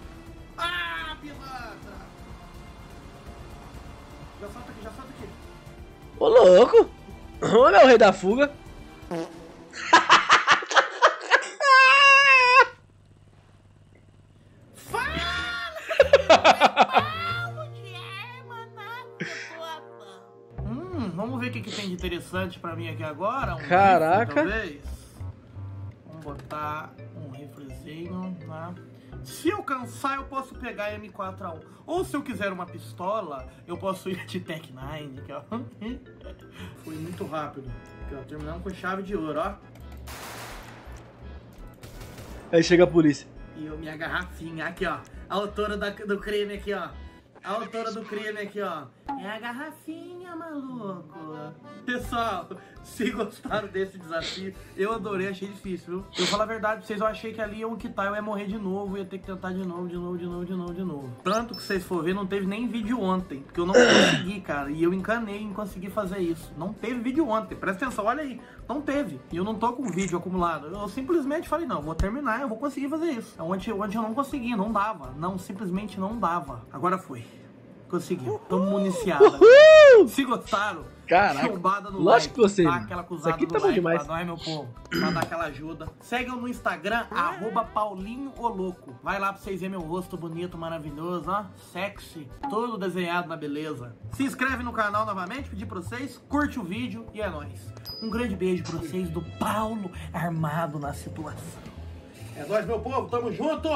Ô louco! Olha o rei da fuga. Hum, vamos ver o que, que tem de interessante pra mim aqui agora. Um Caraca. rifle, talvez. Vamos botar negocinho, né? Se eu cansar, eu posso pegar a M4A1. Ou se eu quiser uma pistola, eu posso ir de Tech 9, aqui, ó. Foi muito rápido. Aqui, ó, terminando com chave de ouro, ó. Aí chega a polícia. E eu, minha garrafinha, aqui, ó. A autora da- do crime aqui, ó. A autora do crime aqui, ó. É a garrafinha, maluco. Pessoal, se gostaram desse desafio, eu adorei, achei difícil, viu? Eu falo a verdade pra vocês, eu achei que ali iam quitar, eu ia morrer de novo, ia ter que tentar de novo, de novo, de novo, de novo, de novo. Tanto que vocês for ver, não teve nem vídeo ontem, porque eu não consegui, cara. E eu encanei em conseguir fazer isso. Não teve vídeo ontem, presta atenção, olha aí. Não teve. E eu não tô com vídeo acumulado. Eu simplesmente falei, não, vou terminar, eu vou conseguir fazer isso. Onde, onde eu não consegui, não dava. Não, simplesmente não dava. Agora foi. Consegui. Tamo municiada. Se gostaram, Caraca. chumbada no Lógico like. que gostei. Dá aquela Isso aqui tá bom like demais. pra nós, meu povo. Pra dar aquela ajuda. Segue eu no Instagram, arroba Paulinho o Louco. Vai lá pra vocês verem meu rosto bonito, maravilhoso, ó. Sexy. Todo desenhado na beleza. Se inscreve no canal novamente, pedir pra vocês. Curte o vídeo e é nóis. Um grande beijo pra vocês do Paulo armado na situação. É nóis, meu povo. Tamo junto.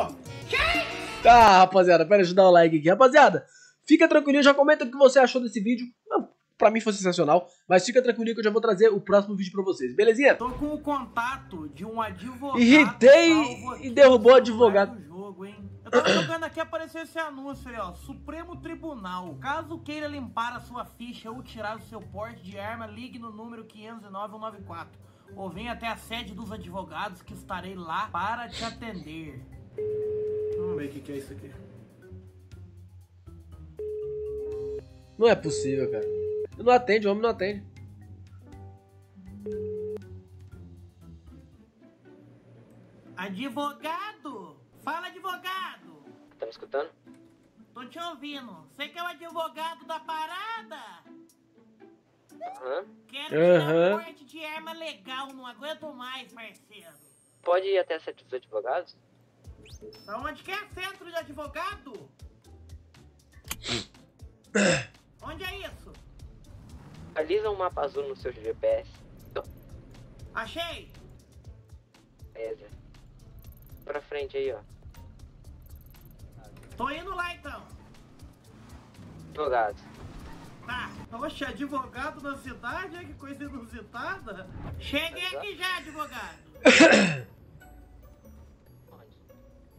Tá, rapaziada, pera, deixa eu dar o like aqui. Rapaziada, fica tranquilinho, já comenta o que você achou desse vídeo. Não, pra mim foi sensacional, mas fica tranquilinho que eu já vou trazer o próximo vídeo pra vocês, belezinha? Tô com o contato de um advogado. Irritei e derrubou o advogado. do jogo, hein? Eu tava jogando aqui apareceu esse anúncio aí, ó. Supremo Tribunal. Caso queira limpar a sua ficha ou tirar o seu porte de arma, ligue no número 509 Ou venha até a sede dos advogados que estarei lá para te atender. Vamos ver o que, que é isso aqui. Não é possível, cara. Não atende, o homem não atende. Advogado! Fala, advogado! Tá me escutando? Tô te ouvindo. Você que é o advogado da parada? Aham. Quero tirar Aham. um porte de arma legal, não aguento mais, parceiro. Pode ir até a sede dos advogados? Onde que é centro de advogado? Onde é isso? Localiza um mapa azul no seu GPS. Achei! Beleza. Pra frente aí, ó. Tô indo lá então. Advogados. Tá. Oxe, advogado na cidade? é Que coisa inusitada. Cheguei aqui já, advogado.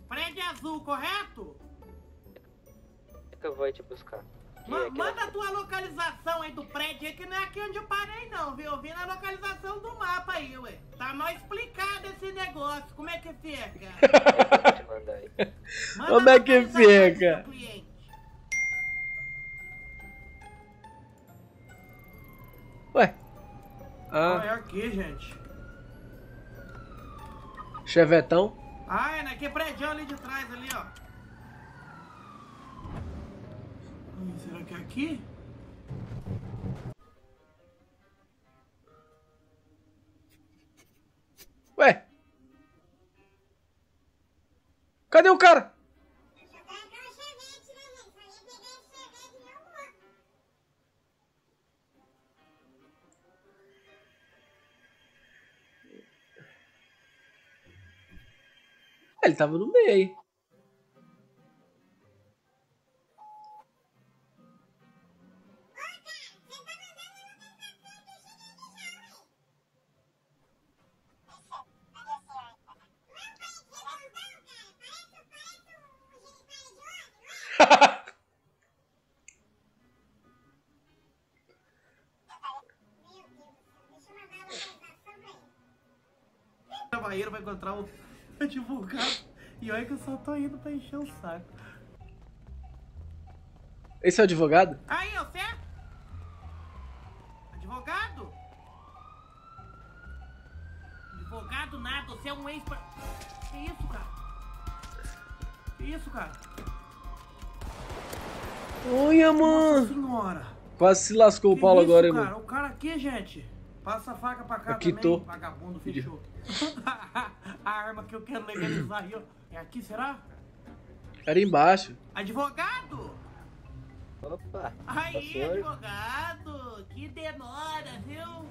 Prédio azul, correto? É que eu vou te buscar. Ma- manda a tua localização aí do prédio aí, que não é aqui onde eu parei não, viu? Eu vi na localização do mapa aí, ué. Tá mal explicado esse negócio, como é que fica? Manda Como é que fica? Ué. Ah, Ah, é aqui, gente. chevetão. Ah, é naquele prédio ali de trás, ali, ó. Hum, será que é aqui? Ué. Cadê o cara? Ele tava no meio aí. Cavaleiro vai encontrar o advogado. E olha que eu só tô indo pra encher o saco. Esse é o advogado? Aí, ó, certo? Advogado? Advogado nada, você é um ex... Que isso, cara? Que isso, cara? Olha, Nossa mano. senhora. Quase se lascou o Paulo isso, agora, hein, mano. O cara aqui, gente. Passa a faca pra cá Aqui também. tô. Vagabundo, fechou. a arma que eu quero legalizar aí, ó. É aqui, será? Era embaixo. Advogado! Opa! Aí, Passou. advogado! Que demora, viu?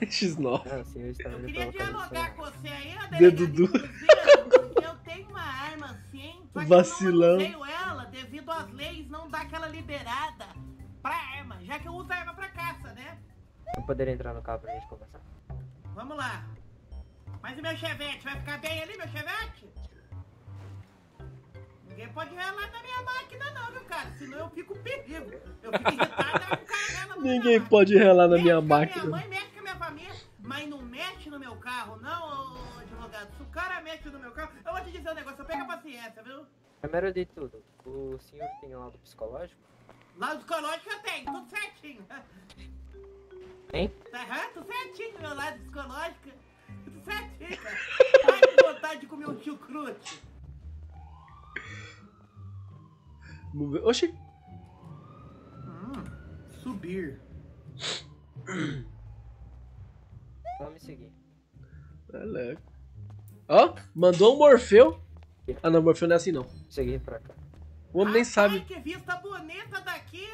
X9. Ah, sim, eu queria dialogar com você aí, ó, Dedo delegado duro. Cruzeiro, porque eu tenho Só que Vacilão. eu não usei ela devido às leis não dar aquela liberada pra arma, já que eu uso a arma pra caça, né? Eu poderia entrar no carro pra gente conversar. Vamos lá. Mas e meu chevette? Vai ficar bem ali, meu chevette? Ninguém pode relar na minha máquina não, viu, cara? Senão eu fico perigo. Eu fico irritado com o cara rela na minha Ninguém pode relar na minha Minha máquina. mãe minha família, mas não mexe no meu carro, não, ô, advogado. Se o cara mexe no meu carro, eu vou te dizer um negócio, eu pego a paciência, viu? Primeiro de tudo, o senhor tem um lado psicológico? Lá do psicológico eu tenho, tudo certinho. Hein? Aham, tudo certinho, meu lado psicológico. Tudo certinho, cara. Ai, que vontade de comer um chucrute. Oxi. Hum, subir. Vamos me seguir. Caraca. Ó, mandou um Morfeu. Ah, não, Morfeu não é assim não. Seguir pra cá. O homem nem Ai, sabe. que vista bonita daqui?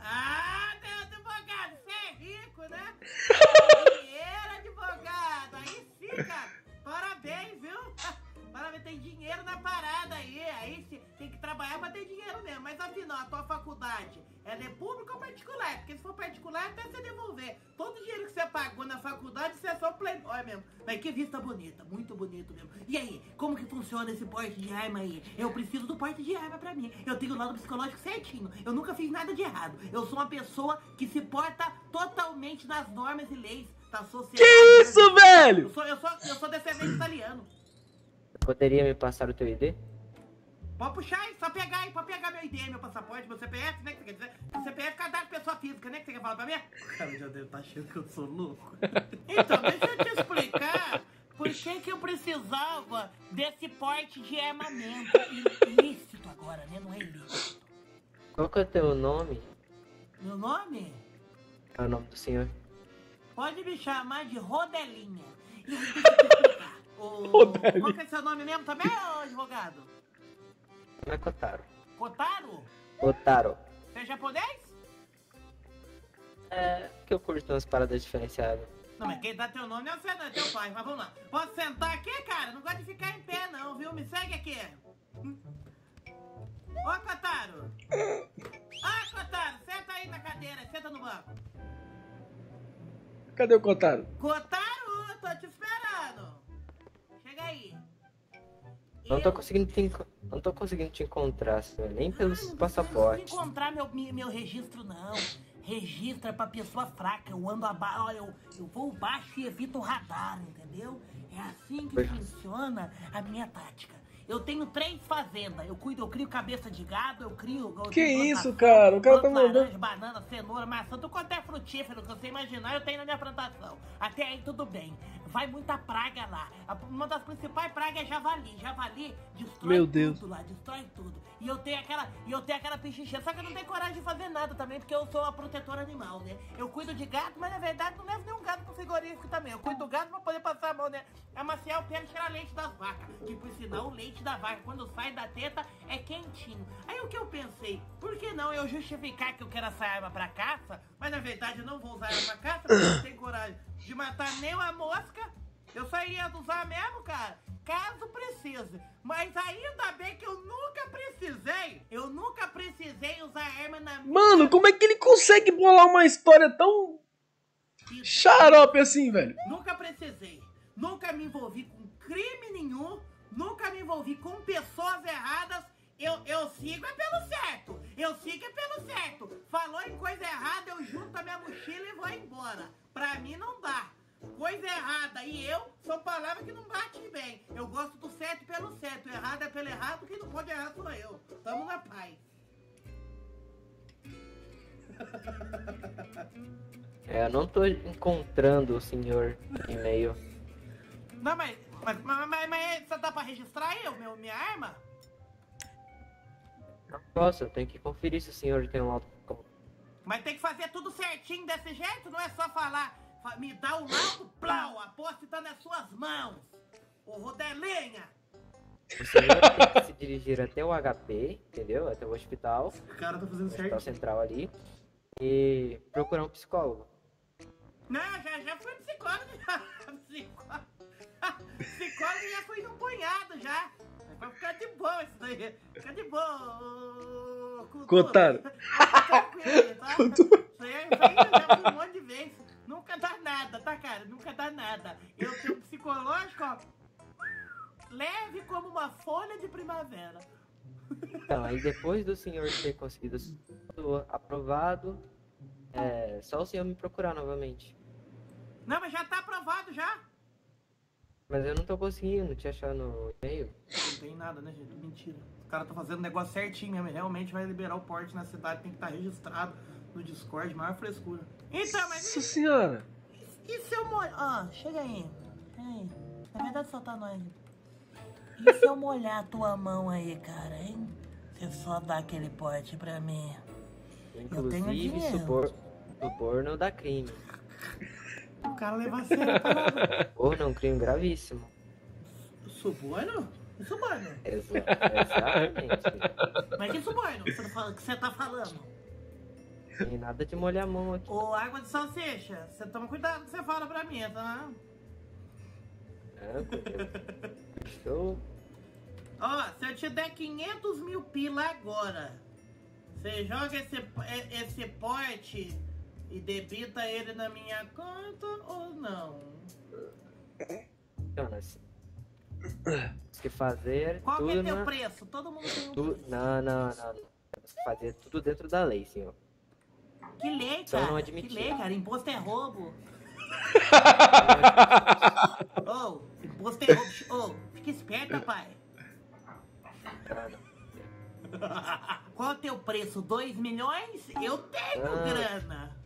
Ah, meu advogado, você é rico, né? Dinheiro, advogado. Aí cara. Parabéns, viu? Parabéns, tem dinheiro na parada aí. Aí sim, tem que trabalhar pra ter dinheiro mesmo. Mas afinal, a tua faculdade, ela é pública ou particular? Porque se for particular, até você devolver. Todo o dinheiro que você pagou na faculdade, você é só playboy mesmo. Mas que vista bonita, muito bonito mesmo. E aí, como que funciona esse porte de arma aí? Eu preciso do porte de arma pra mim. Eu tenho o lado psicológico certinho. Eu nunca fiz nada de errado. Eu sou uma pessoa que se porta totalmente nas normas e leis da sociedade. Que isso, velho? Eu sou, eu sou, eu sou descendente italiano. Poderia me passar o teu ID? Pode puxar aí, só pegar aí, pode pegar meu ID, meu passaporte, meu CPF, né? Que você quer dizer? O CPF é cadastro de pessoa física, né? Que você quer falar pra mim? O cara já deve estar achando que eu sou louco. Então, deixa eu te explicar por que, que eu precisava desse porte de armamento ilícito agora, né? Não é ilícito. Qual que é o teu nome? Meu nome? É o nome do senhor? Pode me chamar de Rodelinha. E eu te explicar. Rodelinha. Qual que é seu nome mesmo também, ô advogado? Não é Kotaro. Kotaro? Otaro. Você é japonês? É, que eu curto umas paradas diferenciadas. Não, mas quem dá teu nome é você, não é teu pai. Mas vamos lá. Posso sentar aqui, cara? Não gosto de ficar em pé, não, viu? Me segue aqui. Ô, Kotaro. Ah, Kotaro, senta aí na cadeira. Senta no banco. Cadê o Kotaro? Kotaro, tô te esperando. Aí. Não tô Eu- conseguindo te, não tô conseguindo te encontrar, senhor, nem pelos Não passaportes. encontrar meu, meu, registro, não. Registra pra pessoa fraca. Eu ando abaixo, eu, eu vou baixo e evito o radar, entendeu? É assim que Pois. funciona a minha tática. Eu tenho três fazendas. Eu cuido, eu crio cabeça de gado, eu crio. eu Que isso, plantação, cara? O cara tá mandando. laranja, banana, cenoura, maçã, tudo quanto é frutífero que você imaginar, eu tenho na minha plantação. Até aí tudo bem. Vai muita praga lá. Uma das principais pragas é javali. Javali destrói Meu tudo Deus. lá, destrói tudo. E eu tenho aquela, e eu tenho aquela pichicha. Só que eu não tenho coragem de fazer nada também, porque eu sou a protetora animal, né? Eu cuido de gato, mas na verdade não levo nenhum gato pro também. Eu cuido do gato pra poder passar a mão, né? Amaciar o pé e tirar leite das vacas. Que por sinal, o leite da vaca, quando sai da teta, é quentinho. Aí o que eu pensei? Por que não eu justificar que eu quero essa arma pra caça, mas na verdade eu não vou usar arma pra caça, porque eu não tenho coragem de matar nem uma mosca. Eu só iria usar mesmo, cara, caso precise. Mas ainda bem que eu nunca precisei. Eu nunca precisei usar arma na minha Mano, como é que ele consegue bolar uma história tão. Xarope assim, velho? Nunca precisei. Nunca me envolvi com crime nenhum. Nunca me envolvi com pessoas erradas. Eu, eu sigo é pelo certo. Eu sigo é pelo certo. Falou em coisa errada, eu junto a minha mochila e vou embora. Pra mim não dá. Coisa errada e eu são palavras que não batem bem. Eu gosto do certo pelo certo. Errado é pelo errado, quem não pode errar sou eu. Tamo na paz. É, eu não tô encontrando o senhor e-mail. Não, mas, mas, mas, mas, você dá pra registrar aí o meu, minha arma? Não posso, eu tenho que conferir se o senhor tem um laudo. Mas tem que fazer tudo certinho desse jeito, não é só falar. Fa- Me dá o laudo, plau, a posse tá nas suas mãos. Ô Rodelinha! O senhor tem que se dirigir até o HP, entendeu? Até o hospital, O cara tá fazendo hospital central ali, e procurar um psicólogo. Não, já, já fui psicólogo já. Psicólogo. Psicólogo já fui no punhado já. Isso aí. Fica de boa. Cultura. Contado. Fica tranquilo tá? Isso aí, isso aí eu já vi um monte de vezes. Nunca dá nada, tá, cara? Nunca dá nada. Eu tenho um psicológico, ó. Leve como uma folha de primavera. Então, aí depois do senhor ter conseguido tudo aprovado, é só o senhor me procurar novamente. Não, mas já tá aprovado já. Mas eu não tô conseguindo te achar no e-mail. Não tem nada, né, gente? Mentira. Os caras estão fazendo o negócio certinho mesmo. Realmente vai liberar o porte na cidade, tem que estar registrado no Discord, maior frescura. Então, mas. Nossa senhora. E se eu molhar. Ó, chega aí. Chega aí. Na verdade, soltar nós. E se eu molhar a tua mão aí, cara, hein? Você só dá aquele porte pra mim. Eu tenho Inclusive, dinheiro. supor, suborno da crime. O cara leva a sério a. Suborno é um crime gravíssimo. Suborno? Suborno? Exa exatamente. Mas que suborno que você tá falando? Que você tá falando? Tem nada de molhar a mão aqui. Ô, água de salsicha, você toma cuidado que você fala pra mim, tá? Não, porque- Estou. Ó, se eu te der 500 mil pila agora, você joga esse, e- esse porte e debita ele na minha conta ou não? Jonas. Temos que fazer Qual que tudo é teu na... preço? Todo mundo tem um tu- Não, não, não. não. Temos que fazer tudo dentro da lei, senhor. Que lei, Só cara? não que admitir. lei, cara? Imposto é roubo. Ô, imposto é roubo. Ô, fica esperto, pai. Não. Qual é o teu preço? 2 milhões? Eu tenho Ah. grana.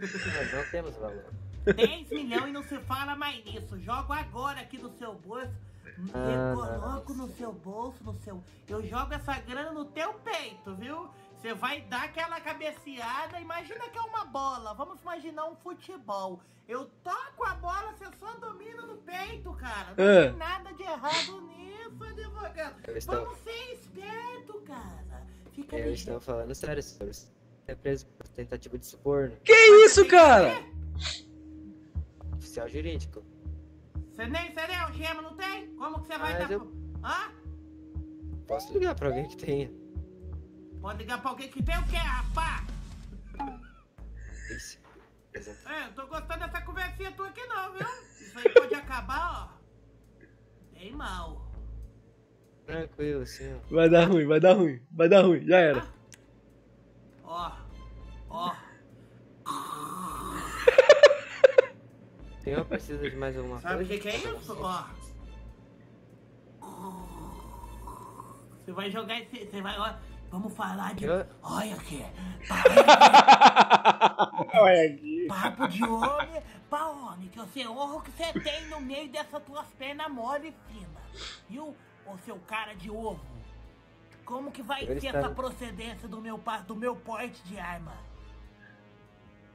Nós não temos valor. 10 milhões e não se fala mais nisso. Jogo agora aqui no seu bolso. Ah, eu coloco no seu bolso, no seu. Eu jogo essa grana no teu peito, viu? Você vai dar aquela cabeceada. Imagina que é uma bola. Vamos imaginar um futebol. Eu toco a bola, você só domina no peito, cara. Não É. tem nada de errado nisso, advogado. Estou- Vamos ser esperto, cara. Fica Eu estou falando sério, senhor. Você é preso por tentativa de suborno. Que isso, cara? Oficial jurídico. Você nem você nem algema, não tem? Como que você vai Mas dar. eu- Hã? Posso ligar pra alguém que tenha. Pode ligar pra alguém que tem o quê, rapá? Isso. É, eu tô gostando dessa conversinha tua aqui não, viu? Isso aí pode acabar, ó. Bem mal. Tranquilo, senhor. Vai dar ruim, vai dar ruim, vai dar ruim, já era. Ó. Ó. O senhor precisa de mais alguma Sabe o coisa? que, que é isso? Ó. Você vai jogar esse. Você vai. Ó, vamos falar de. Eu- Olha aqui. Olha aqui. Papo de homem pra homem, que eu sei honro que você tem no meio dessas tuas pernas mole e fina. Viu, ô seu cara de ovo? Como que vai ser essa procedência do meu, do meu porte de arma?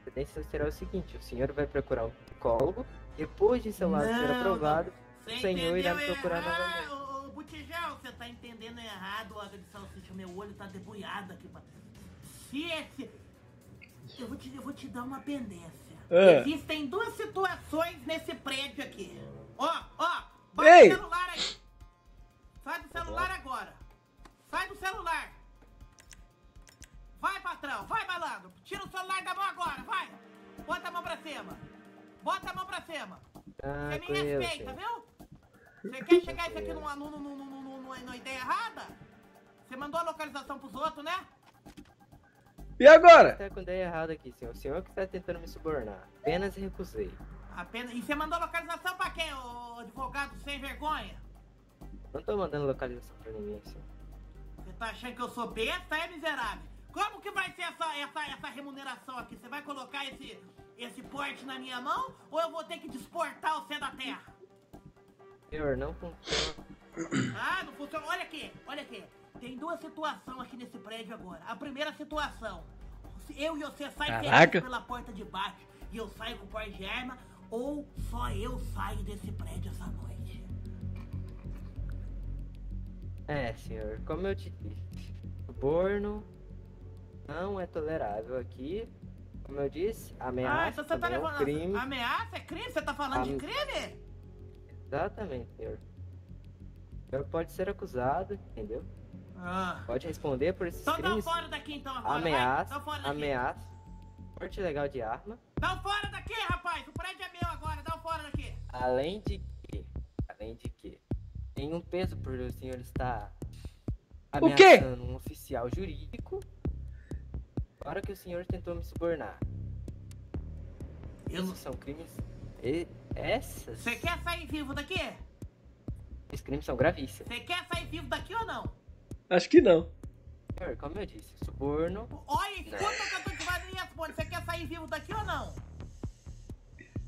A tendência será o seguinte: o senhor vai procurar um psicólogo. Depois de seu lado ser aprovado, o senhor irá me procurar errado, novamente. Ô, ô, Botijão, você tá entendendo errado, água de salsicha. Meu olho tá debulhado aqui. pa- Se esse... Eu vou te, eu vou te dar uma pendência. É. Existem duas situações nesse prédio aqui. Ó, ó, bota Ei! o celular aí. Sai do celular agora. Sai do celular. Vai, patrão, vai, malandro. Tira o celular da mão agora, vai. Bota a mão pra cima. Bota a mão pra cima. Você me respeita, viu? Você quer chegar isso aqui numa, numa, numa, numa, numa, ideia errada? Você mandou a localização pros outros, né? E agora? Está com ideia errada aqui, senhor. O senhor que está tentando me subornar. Apenas recusei. Apenas... E você mandou a localização pra quem, ô advogado sem vergonha? Não tô mandando localização pra ninguém, senhor. Você tá achando que eu sou besta, é miserável? Como que vai ser essa, essa, essa remuneração aqui? Você vai colocar esse, esse porte na minha mão ou eu vou ter que desportar você da terra? Senhor, não funciona. Ah, não funciona. Olha aqui, olha aqui. Tem duas situações aqui nesse prédio agora. A primeira situação, eu e você saem pela porta de baixo e eu saio com porte de arma, ou só eu saio desse prédio essa noite. É, senhor, como eu te disse, suborno não é tolerável aqui. Como eu disse, ah, ameaça então você tá também é um levando. crime. Ameaça é crime? Você tá falando de Am- crime? Exatamente, senhor. O senhor pode ser acusado, entendeu? Ah. Pode responder por esses Então dá crimes. fora daqui então agora. Ameaça, Vai. Fora daqui. ameaça, porte ilegal de arma, Dá fora daqui, rapaz. O prédio é meu agora. Dá fora daqui. além de que, além de que, tem um peso por o senhor estar O quê? ameaçando um oficial jurídico, fora que o senhor tentou me subornar. Eu- Esses são crimes. E essas. Você quer sair vivo daqui? Esses crimes são gravíssimos. Você quer sair vivo daqui ou não? Acho que não. Senhor, como eu disse, suborno. Olha, escuta o que eu tô te falando responde. Você quer sair vivo daqui ou não?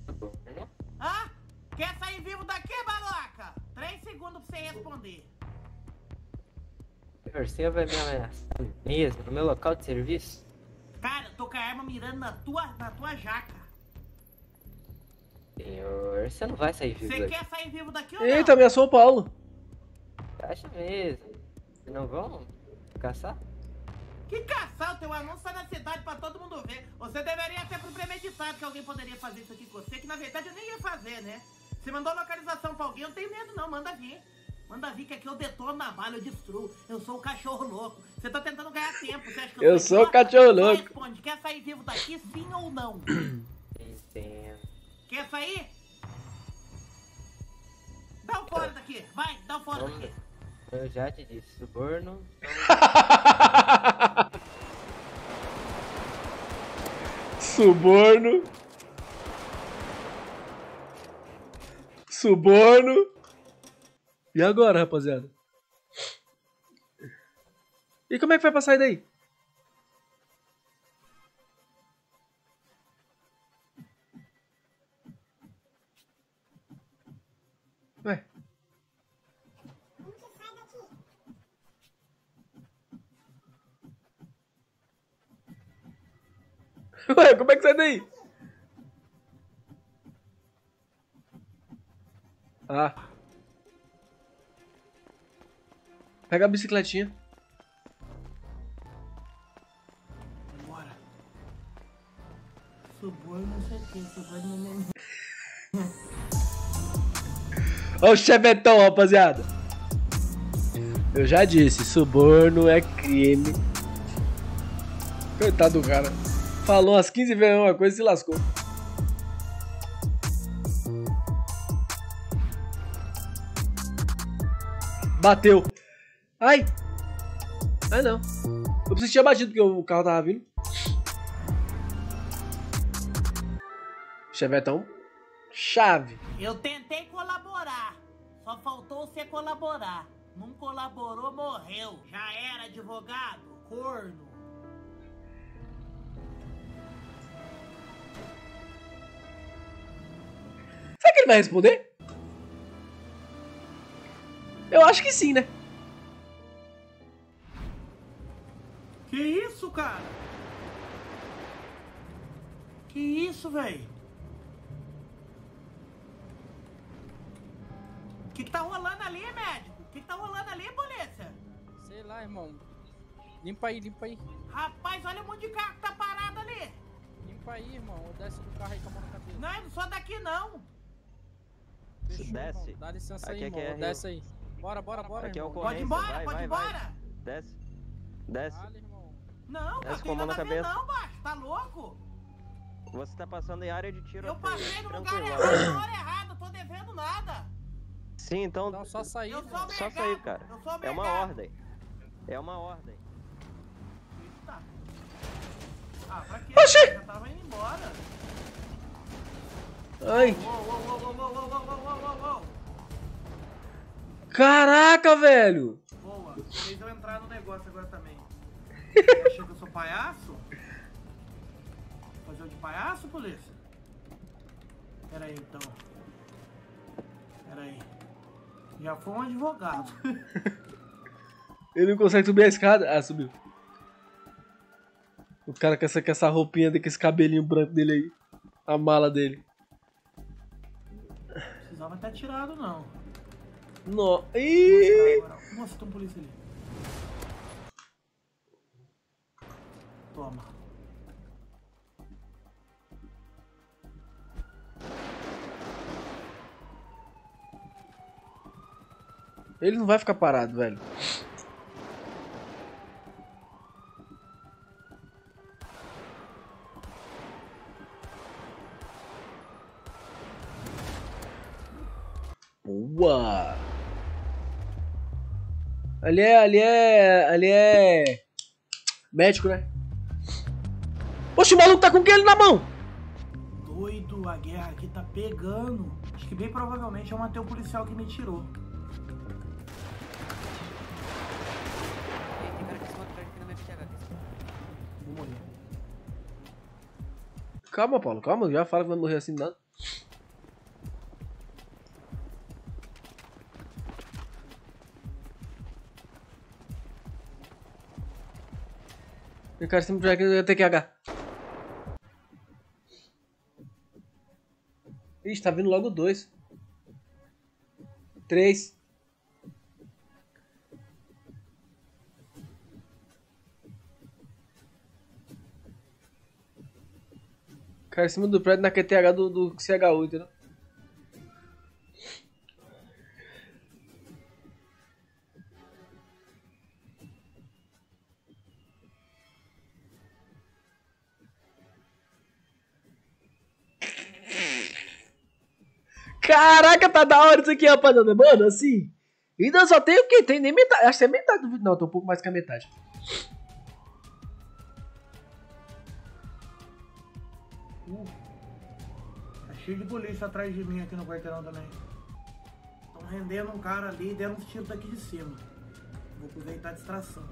suborno. Hã? Quer sair vivo daqui, babaca? Três segundos pra você responder. Senhor, o senhor vai me ameaçar mesmo no meu local de serviço? Cara, eu tô com a arma mirando na tua, na tua jaca. Senhor, você não vai sair vivo Você daqui. quer sair vivo daqui ou não? Eita, ameaçou o Paulo. Acha mesmo? Vocês não vão caçar? Que caçar o teu anúncio tá na cidade pra todo mundo ver. Você deveria ter premeditado que alguém poderia fazer isso aqui com você, que na verdade eu nem ia fazer, né? Você mandou localização pra alguém, eu não tenho medo não, manda vir. Manda vir que aqui eu detono na bala, eu destruo. Eu sou o cachorro louco. Você tá tentando ganhar tempo, você acha que eu, Eu sou o cachorro louco. responde, quer sair vivo daqui, sim ou não? Entendo. Quer sair? Dá um fora daqui, vai, dá um fora Vamos- daqui. Eu já te disse, suborno. Suborno. Suborno. E agora, rapaziada? E como é que vai pra sair daí? Ué. Ué, como é que sai daí? Ah. Pega a bicicletinha. Bora. Suborno, não sei o que, não Olha o chevetão, rapaziada. Eu já disse, suborno é crime. Coitado do cara. Falou umas 15 vezes uma coisa e se lascou. Bateu. Ai. Ai não. Eu pensei que tinha batido porque o carro tava vindo. Chevetão. Chave. Eu tentei colaborar, só faltou você colaborar. Não colaborou, morreu. Já era advogado, corno. Será que ele vai responder? Eu acho que sim, né? Que isso, cara? Que isso, velho? O que, que tá rolando ali, médico? O que, que tá rolando ali, polícia? Sei lá, irmão. Limpa aí, limpa aí. Rapaz, olha o monte de carro que tá parado ali. Limpa aí, irmão. Desce do carro aí com a mão na cabeça. Não, não sou daqui, não. Fechou, Desce. irmão. Dá licença Aqui aí, é irmão. é Desce aí. Bora, bora, bora, Aqui é. Pode ir embora, vai, pode ir vai. embora. Desce. Desce. Irmão. Não, Desce não com a mão na ver cabeça. não, baixo. Tá louco? Você tá passando em área de tiro. Eu passei no lugar errado, na hora errada. Tô devendo nada. Sim, então. Então só sair, Eu sou. Só sair, cara. Eu sou É uma ordem. É uma ordem. Eita. Ah, pra quê? Oxi! Já tava indo embora. Ai. Uou, uou, uou, uou, uou, uou, uou, uou, uou, uou. Caraca, velho. Boa. Fez eu entrar no negócio agora também. Você achou que eu sou palhaço? Fazer de palhaço, polícia? Pera aí, então. Pera aí. Já foi um advogado. Ele não consegue subir a escada. Ah, subiu. O cara com essa, com essa roupinha, com esse cabelinho branco dele aí. A mala dele. Não precisava ter tirado, não. No... Ih! Nossa, tem um polícia ali. Toma. Ele não vai ficar parado, velho. Boa! Ali é. Ali é. Ali é. Médico, né? Oxe, o maluco tá com o que ele na mão? Doido, a guerra aqui tá pegando. Acho que bem provavelmente eu matei o policial que me tirou. Calma, Paulo, calma, já fala que vai morrer assim nada. O cara sempre vai querer ter que H. Ixi, tá vindo logo dois. Três. Cara, em cima do prédio na QTH do, do CHU, entendeu? Caraca, tá da hora isso aqui, rapaziada. Mano, assim. Ainda só tem o quê? Tem nem metade. Acho que é metade do vídeo. Não, tô um pouco mais que a metade. Uh, tá cheio de polícia atrás de mim aqui no quarteirão também. Estão rendendo um cara ali e deram uns tiros daqui de cima. Vou aproveitar a distração.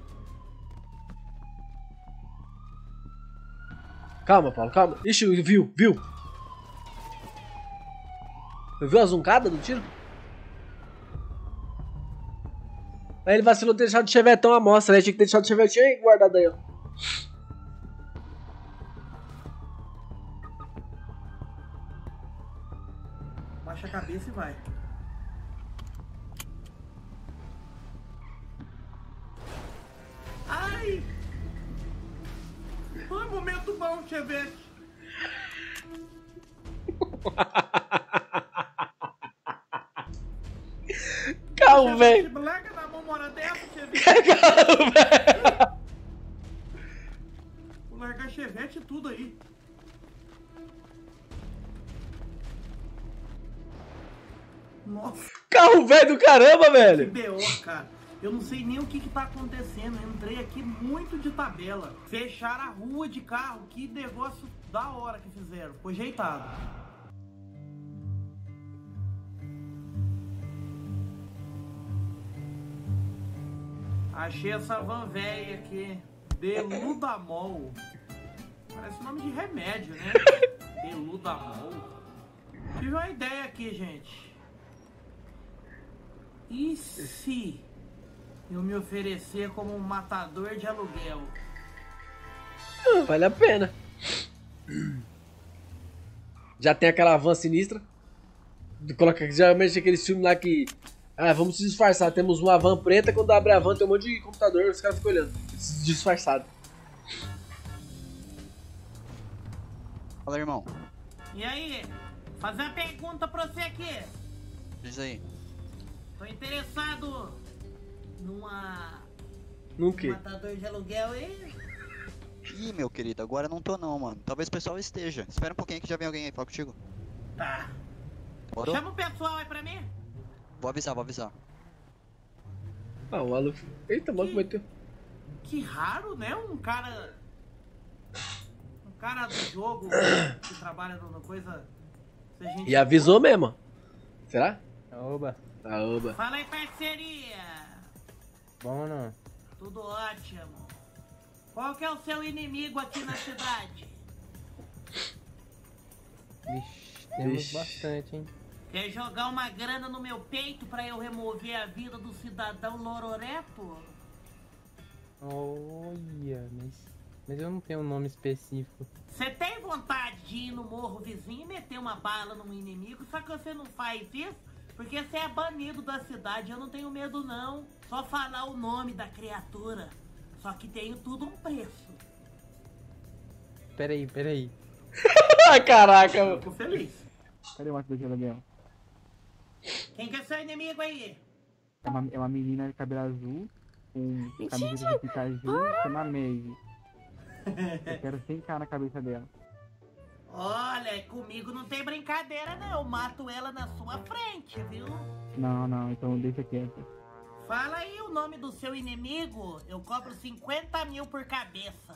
Calma, Paulo, calma. Ixi, viu, viu. Viu a zuncada do tiro? Aí ele vacilou ter deixado o chevetão à mostra, né? Tinha que ter deixado o chevetinho aí guardado aí, ó. Baixa a cabeça e vai. Ai! Foi um momento bom, Chevette. Calma, velho. Chevette. Calma, velho. Vou largar Chevette e tudo aí. Nossa. Carro velho do caramba, velho. Que BO, cara. Eu não sei nem o que, que tá acontecendo. Eu entrei aqui muito de tabela. Fecharam a rua de carro. Que negócio da hora que fizeram. Foi jeitado. Achei essa van velha aqui. Deludamol. Parece nome de remédio, né? Deludamol. Tive uma ideia aqui, gente. E se eu me oferecer como um matador de aluguel? Vale a pena. Já tem aquela van sinistra. Coloca geralmente aqueles filmes lá que. Ah, vamos se disfarçar. Temos uma van preta, quando abre a van tem um monte de computador, os caras ficam olhando. Disfarçado. Fala, irmão. E aí? Fazer uma pergunta pra você aqui. Diz aí. Tô interessado numa. No quê? Matador de aluguel aí. Ih, meu querido, agora não tô não, mano. Talvez o pessoal esteja. Espera um pouquinho que já vem alguém aí falar contigo. Tá. Demorou? Chama o pessoal aí pra mim. Vou avisar, vou avisar. Ah, o maluco. Eita, o maluco meteu. Que raro, né? Um cara. Um cara do jogo que trabalha numa coisa. se a gente- E avisou mesmo. Será? Oba. Ah, oba. Fala aí, parceria. Bom ou não? Tudo ótimo. Qual que é o seu inimigo aqui na cidade? Vixe, temos Vixe. bastante, hein? Quer jogar uma grana no meu peito pra eu remover a vida do cidadão Lororepo? Olha, mas, mas eu não tenho um nome específico. Você tem vontade de ir no morro vizinho e meter uma bala num inimigo, só que você não faz isso porque você é banido da cidade. Eu não tenho medo, não. Só falar o nome da criatura. Só que tenho tudo um preço. Peraí, peraí. Caraca, mano. Fico feliz. Cadê o matador de aluguel? Quem que é seu inimigo aí? É uma, é uma menina de cabelo azul, com camiseta de Pikachu, chama Maeve. Eu quero 100k na cabeça dela. Olha, comigo não tem brincadeira não, eu mato ela na sua frente, viu? Não, não, então deixa quieto. Fala aí o nome do seu inimigo, eu cobro 50 mil por cabeça.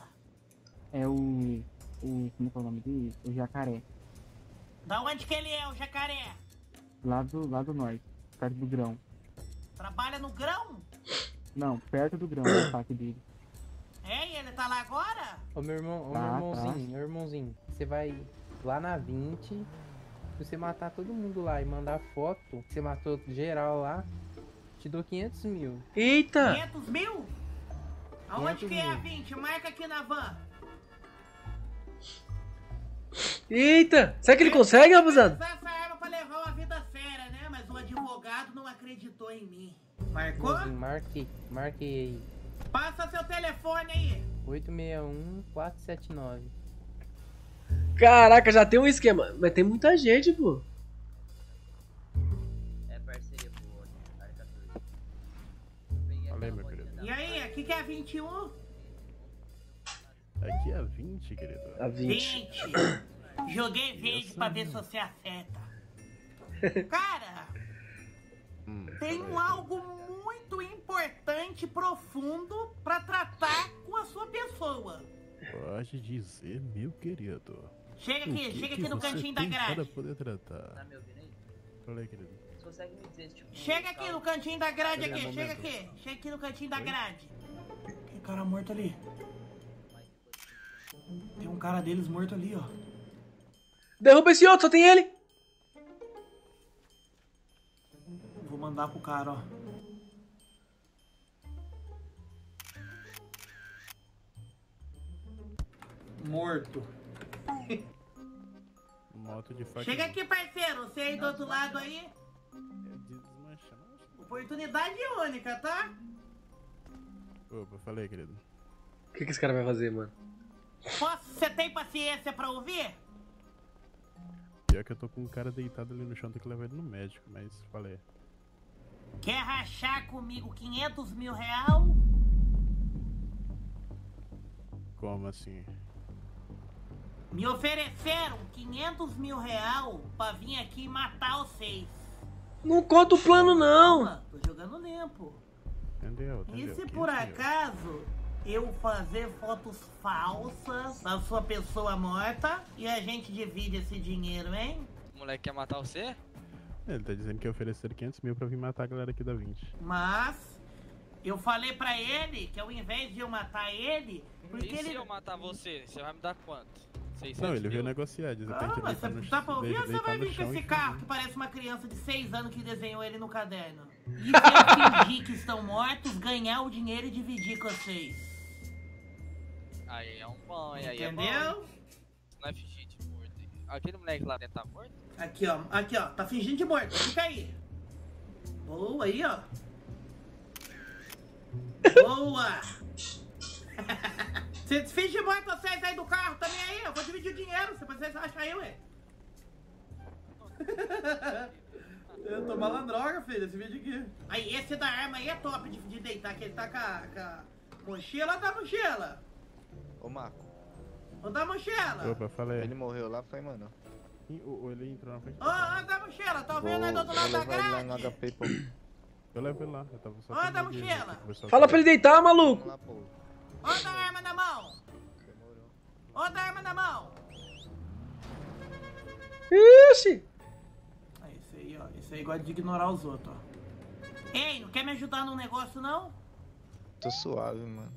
É o. o como é o nome dele? O jacaré. Da onde que ele é, o jacaré? Lá do, lá do norte, perto do grão. Trabalha no grão? Não, perto do grão, o ataque dele. É, e ele tá lá agora? Ô meu irmão, ô Tá, meu tá. irmãozinho, meu irmãozinho, você vai lá na 20, se você matar todo mundo lá e mandar foto, você matou geral lá, te dou 500 mil. Eita! 500 mil? Aonde 500 que é a mil. 20? Marca aqui na van. Eita! Será que ele consegue, rapaziada? Advogado não acreditou em mim. Marcou? Marque, marque aí. Passa seu telefone aí. 861-479. Caraca, já tem um esquema. Mas tem muita gente, pô. É parceria boa, 14. Falei, meu querido. E aí, aqui que é a 21? Aqui é 20, querido. A 20. 20. Joguei verde pra ver se você acerta. Cara, Hum, tem um algo muito importante, profundo, pra tratar com a sua pessoa. Pode dizer, meu querido. Chega aqui, que chega que aqui no você cantinho da tem Para grade. poder Tá tratar. me ouvindo aí? Falei, querido. Você consegue me dizer, tipo... Chega aqui no cantinho da grade aqui, um chega aqui. Chega aqui no cantinho da grade. Tem cara morto ali. Tem um cara deles morto ali, ó. Derruba esse outro, só tem ele. Vou mandar pro cara, ó. Morto. Moto de faca. Chega aqui, parceiro. Você aí do outro lado aí. Não. Oportunidade única, tá? Opa, falei, querido. O que, que esse cara vai fazer, mano? Posso, você tem paciência pra ouvir? Pior que eu tô com um cara deitado ali no chão, tem que levar ele no médico, mas falei. Quer rachar comigo 500 mil real? Como assim? Me ofereceram 500 mil real pra vir aqui e matar vocês. Não conta o plano, não. Calma, tô jogando limpo. Entendeu? E entendeu? se Quem por sou eu? acaso eu fazer fotos falsas da sua pessoa morta e a gente divide esse dinheiro, hein? O moleque quer matar você? Ele tá dizendo que ofereceram 500 mil pra vir matar a galera aqui da 20. Mas eu falei pra ele que ao invés de eu matar ele, porque e se ele. eu matar você, você vai me dar quanto? 600 Não, ele mil? veio negociar, diz Ah, que mas deitar você no tá pra ouvir ou você vai no vir com esse carro que parece uma criança de 6 anos que desenhou ele no caderno? E se eu fingir que estão mortos, ganhar o dinheiro e dividir com vocês? Aí é um bom, hein? Aí é bom. Entendeu? Não é fingir de morto. Aquele moleque lá dentro tá morto? Aqui, ó. Aqui, ó. Tá fingindo de morto. Fica aí. Boa aí, ó. Boa! Você finge de morto vocês aí do carro também aí. Eu vou dividir o dinheiro. Se vocês acham aí, ué. Eu tô malandroga, filho, esse vídeo aqui. Aí, esse da arma aí é top de, de deitar, que ele tá com a, com a mochila da mochila. Ô Marco, Ô da mochila. Opa, falei. ele morreu lá, foi, mano. Ih, o- o- Ele entrou na frente. Ô, ô da mochila, tá vendo aí do outro lado da no grade? HP, pô. Eu levo ele lá, eu tava só. Ó, da terminando de- mochila. Fala pra ele deitar, maluco. Vamos lá, pô. Ó da arma na mão. Ó da arma na mão. Ixi. É esse aí, ó. Esse aí gosta de ignorar os outros, ó. Ei, não quer me ajudar num negócio, não? Tô suave, mano.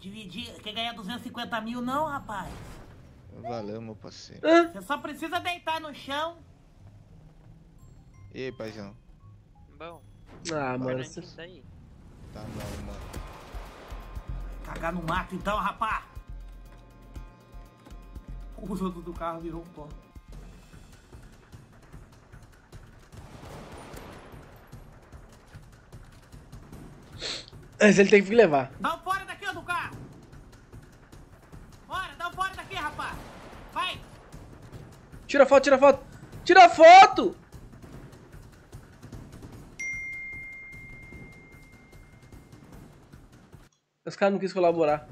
Dividir, quer ganhar 250 mil, não, rapaz? Valeu, meu parceiro. Você só precisa deitar no chão. E aí, paizão? Bom. Ah, mano. Olha cê- isso daí. Tá não, mano. Cagar no mato então, rapá. O outro do carro virou um pó. Mas ele tem que levar. Dá um fora daqui, ó, do carro. Bora, dá um fora daqui, rapaz vai! Tira foto, tira foto! Tira foto! Os caras não quis colaborar.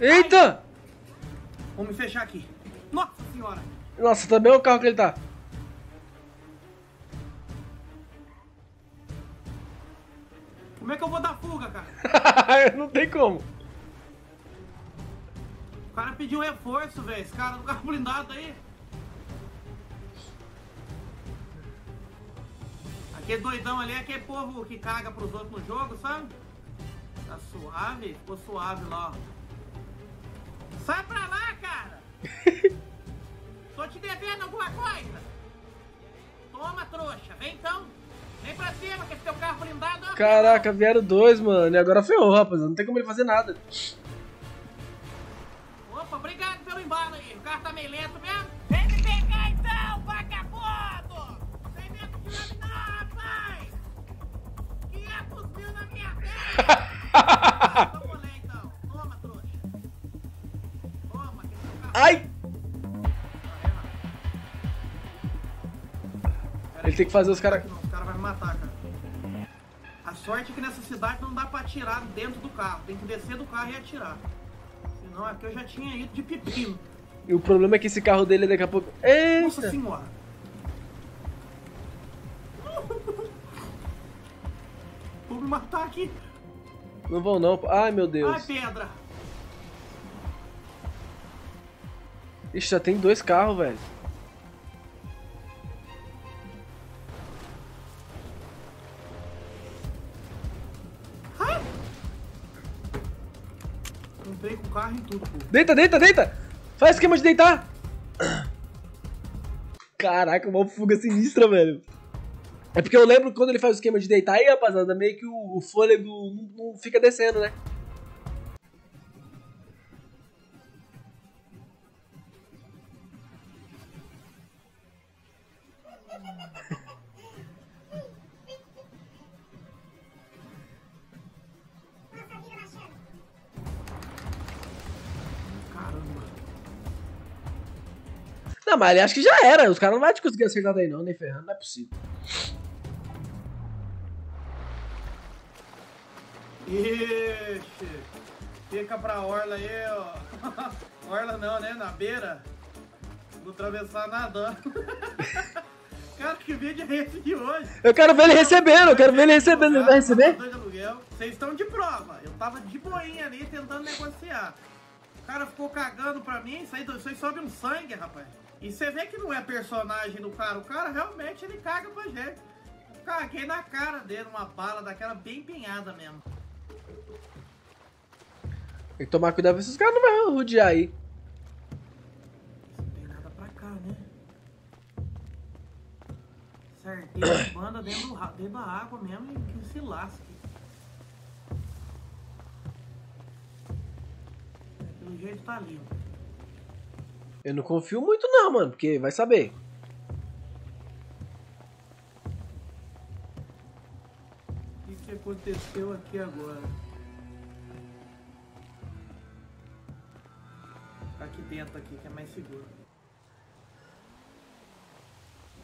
Eita! Vamos fechar aqui. Nossa senhora. Nossa, também é o carro que ele tá. Como é que eu vou dar fuga, cara? Não tem como. O cara pediu reforço, velho. Esse cara do carro blindado aí. Aquele doidão ali é aquele povo que caga pros outros no jogo, sabe? Tá suave? Ficou suave lá, ó. Sai pra lá, devendo alguma coisa? Toma, trouxa. Vem então. Vem pra cima, que esse teu carro blindado... Caraca, vieram dois, mano. E agora ferrou, rapaziada. Não tem como ele fazer nada. Ele tem que fazer os caras. Os caras vão me matar, cara. A sorte é que nessa cidade não dá pra atirar dentro do carro. Tem que descer do carro e atirar. Senão aqui eu já tinha ido de pepino. E o problema é que esse carro dele daqui a pouco. Eita! Nossa senhora! Vou me matar aqui. Não vão não. Ai meu Deus. Ai, pedra. Ixi, já tem dois carros, velho. Tudo, pô. Deita, deita, deita! Faz esquema de deitar! Caraca, uma fuga sinistra, velho. É porque eu lembro quando ele faz o esquema de deitar aí, rapaziada, meio que o, fôlego não fica descendo, né? Não, mas ele acha que já era. Os caras não vão te conseguir acertar daí não, nem ferrando, não é possível. Ixi, fica pra orla aí, ó. Orla não, né? Na beira. Vou atravessar nadando. Cara, que vídeo é esse de hoje? Eu quero ver ele recebendo, eu quero ver ele recebendo. Ele vai receber? Vocês estão de prova. Eu tava de boinha ali tentando negociar. O cara ficou cagando pra mim, isso aí, isso aí sobe um sangue, rapaz. E você vê que não é personagem do cara. O cara realmente ele caga pra gente. Caguei na cara dele, uma bala daquela bem empenhada mesmo. Tem que tomar cuidado pra esses caras não vão rodear aí. Não tem nada pra cá, né? Certeza, banda dentro, dentro da água mesmo e que se lasque. Pelo jeito tá ali. Eu não confio muito não, mano, porque vai saber. O que, que aconteceu aqui agora? Ficar aqui dentro aqui, que é mais seguro.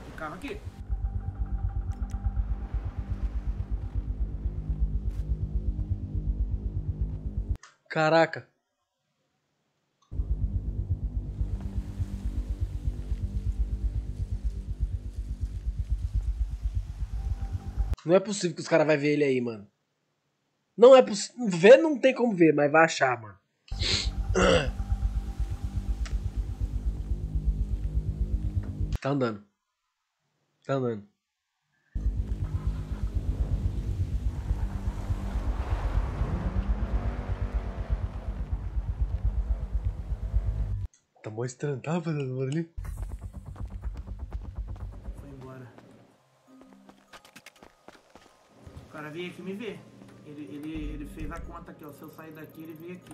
Tem carro aqui. Caraca. Não é possível que os caras vão ver ele aí, mano. Não é possível. Ver não tem como ver, mas vai achar, mano. Tá andando. Tá andando. Tá mostrando, tá fazendo barulho? Cara veio aqui me ver. Ele, ele, ele fez a conta aqui, ó. Se eu sair daqui, ele veio aqui.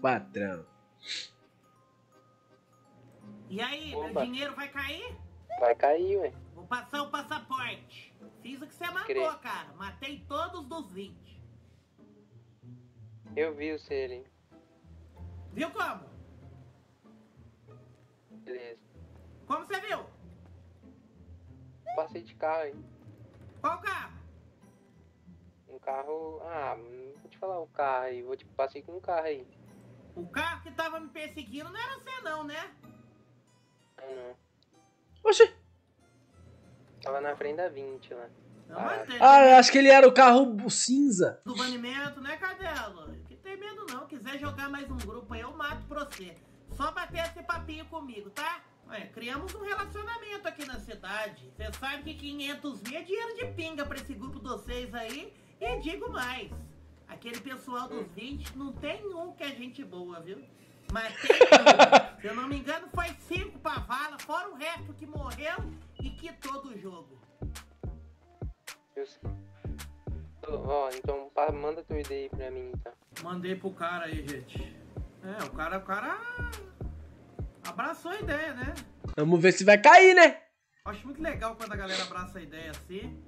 Patrão. E aí, Opa. meu dinheiro vai cair? Vai cair, ué. Vou passar o passaporte. Fiz o que você mandou, Crer. cara. Matei todos dos 20. Eu vi o Selim. Viu como? Beleza. Como você viu? Passei de carro aí. Qual carro? Um carro. Ah, vou te falar o carro aí. Vou te passei com um carro aí. O carro que tava me perseguindo não era você não, né? Não, não. Oxi. Tava na frente da 20 lá. Não, mas tem- Ah, eu acho que ele era o carro cinza. do banimento, né, Cadelo? Que tem medo não. Quiser jogar mais um grupo aí, eu mato pra você. Só bater esse papinho comigo, tá? Ué, criamos um relacionamento aqui na cidade. Você sabe que 500 mil é dinheiro de pinga pra esse grupo de vocês aí. E digo mais. Aquele pessoal dos 20 não tem um que é gente boa, viu? Mas tem um. Se eu não me engano, foi cinco pra vala, fora o resto que morreu e quitou do jogo. Eu sei. Ó, então manda teu ID aí pra mim, tá? Mandei pro cara aí, gente. É, o cara, o cara abraçou a ideia, né? Vamos ver se vai cair, né? Acho muito legal quando a galera abraça a ideia assim.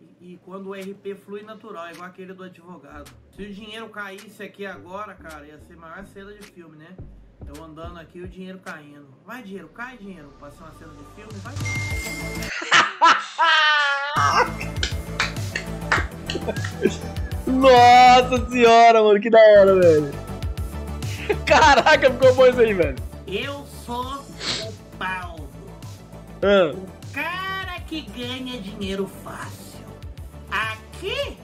E, e quando o RP flui natural, igual aquele do advogado. Se o dinheiro caísse aqui agora, cara, ia ser a maior cena de filme, né? Eu andando aqui e o dinheiro caindo. Vai, dinheiro, cai, dinheiro. Pra ser uma cena de filme, vai. Nossa senhora, mano, que da hora, velho. Caraca, ficou bom isso aí, velho. Eu sou o Paulo. Ah. O cara que ganha dinheiro fácil. Aqui,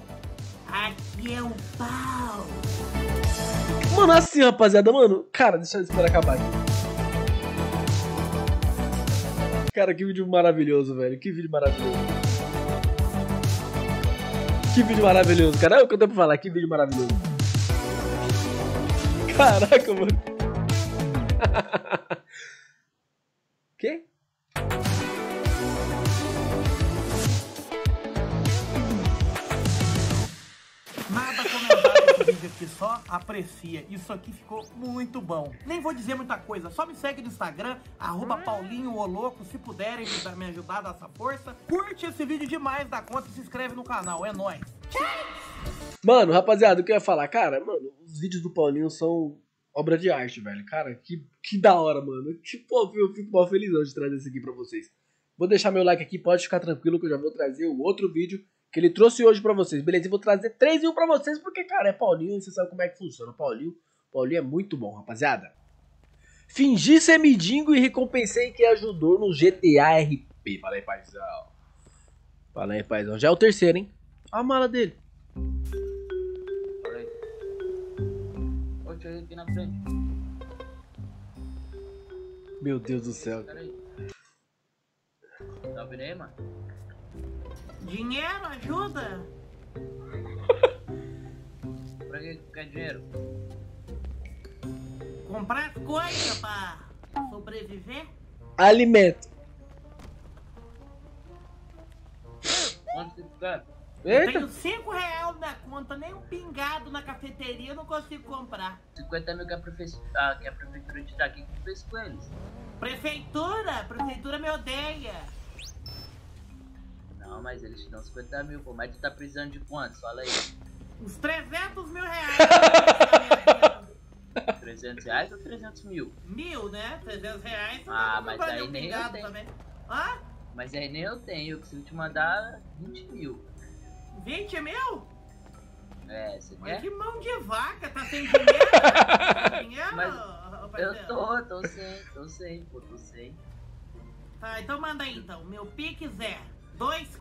aqui é o Paulo. Mano, assim, rapaziada, mano. Cara, deixa eu esperar acabar aqui. Cara, que vídeo maravilhoso, velho. Que vídeo maravilhoso. Que vídeo maravilhoso, cara. É o que eu tenho pra falar. Que vídeo maravilhoso. Caraca, mano. que? Nada a comentar nesse vídeo aqui, só aprecia. Isso aqui ficou muito bom. Nem vou dizer muita coisa, só me segue no Instagram, arroba Paulinho o Louco, se puderem me dar- me ajudar dar essa força. Curte esse vídeo demais da conta e se inscreve no canal, é nóis. Mano, rapaziada, o que eu ia falar? Cara, mano, os vídeos do Paulinho são obra de arte, velho. Cara, que, que da hora, mano. Tipo, eu fico mal felizão de trazer isso aqui pra vocês. Vou deixar meu like aqui, pode ficar tranquilo que eu já vou trazer o outro vídeo que ele trouxe hoje pra vocês, beleza? E vou trazer três mil pra vocês, porque, cara, é Paulinho, você sabe como é que funciona. Paulinho, Paulinho é muito bom, rapaziada. Fingi ser midingo e recompensei quem ajudou no GTA RP. Fala aí, paizão. Fala aí, paizão. Já é o terceiro, hein? A mala dele. Aqui na frente. Meu Deus do céu. Pera aí. Tá ouvindo aí, mano? Dinheiro ajuda? Pra que que quer dinheiro? Comprar as coisas pra sobreviver? Alimento. Quanto que quer? Eu tenho 5 reais na conta, nem um pingado na cafeteria eu não consigo comprar. 50 mil que a, prefe... ah, que a prefeitura de Itaqui que fez com eles. Prefeitura, prefeitura me odeia. Não, mas eles te dão 50 mil, pô. Mas tu tá precisando de quantos? Fala aí. Uns 300 mil reais. 300 reais ou 300 mil? Mil, né? 300 reais. Ah, mas aí nem eu pingado tenho. também. Hã? Mas aí nem eu tenho. Eu consigo te mandar 20 mil. 20 mil? É, você Mas quer? que mão de vaca, tá sem dinheiro? Tá sem dinheiro, Mas? Eu tô, tô sem, tô sem, pô, tô sem. Tá, então manda aí então. Meu Pix é dois.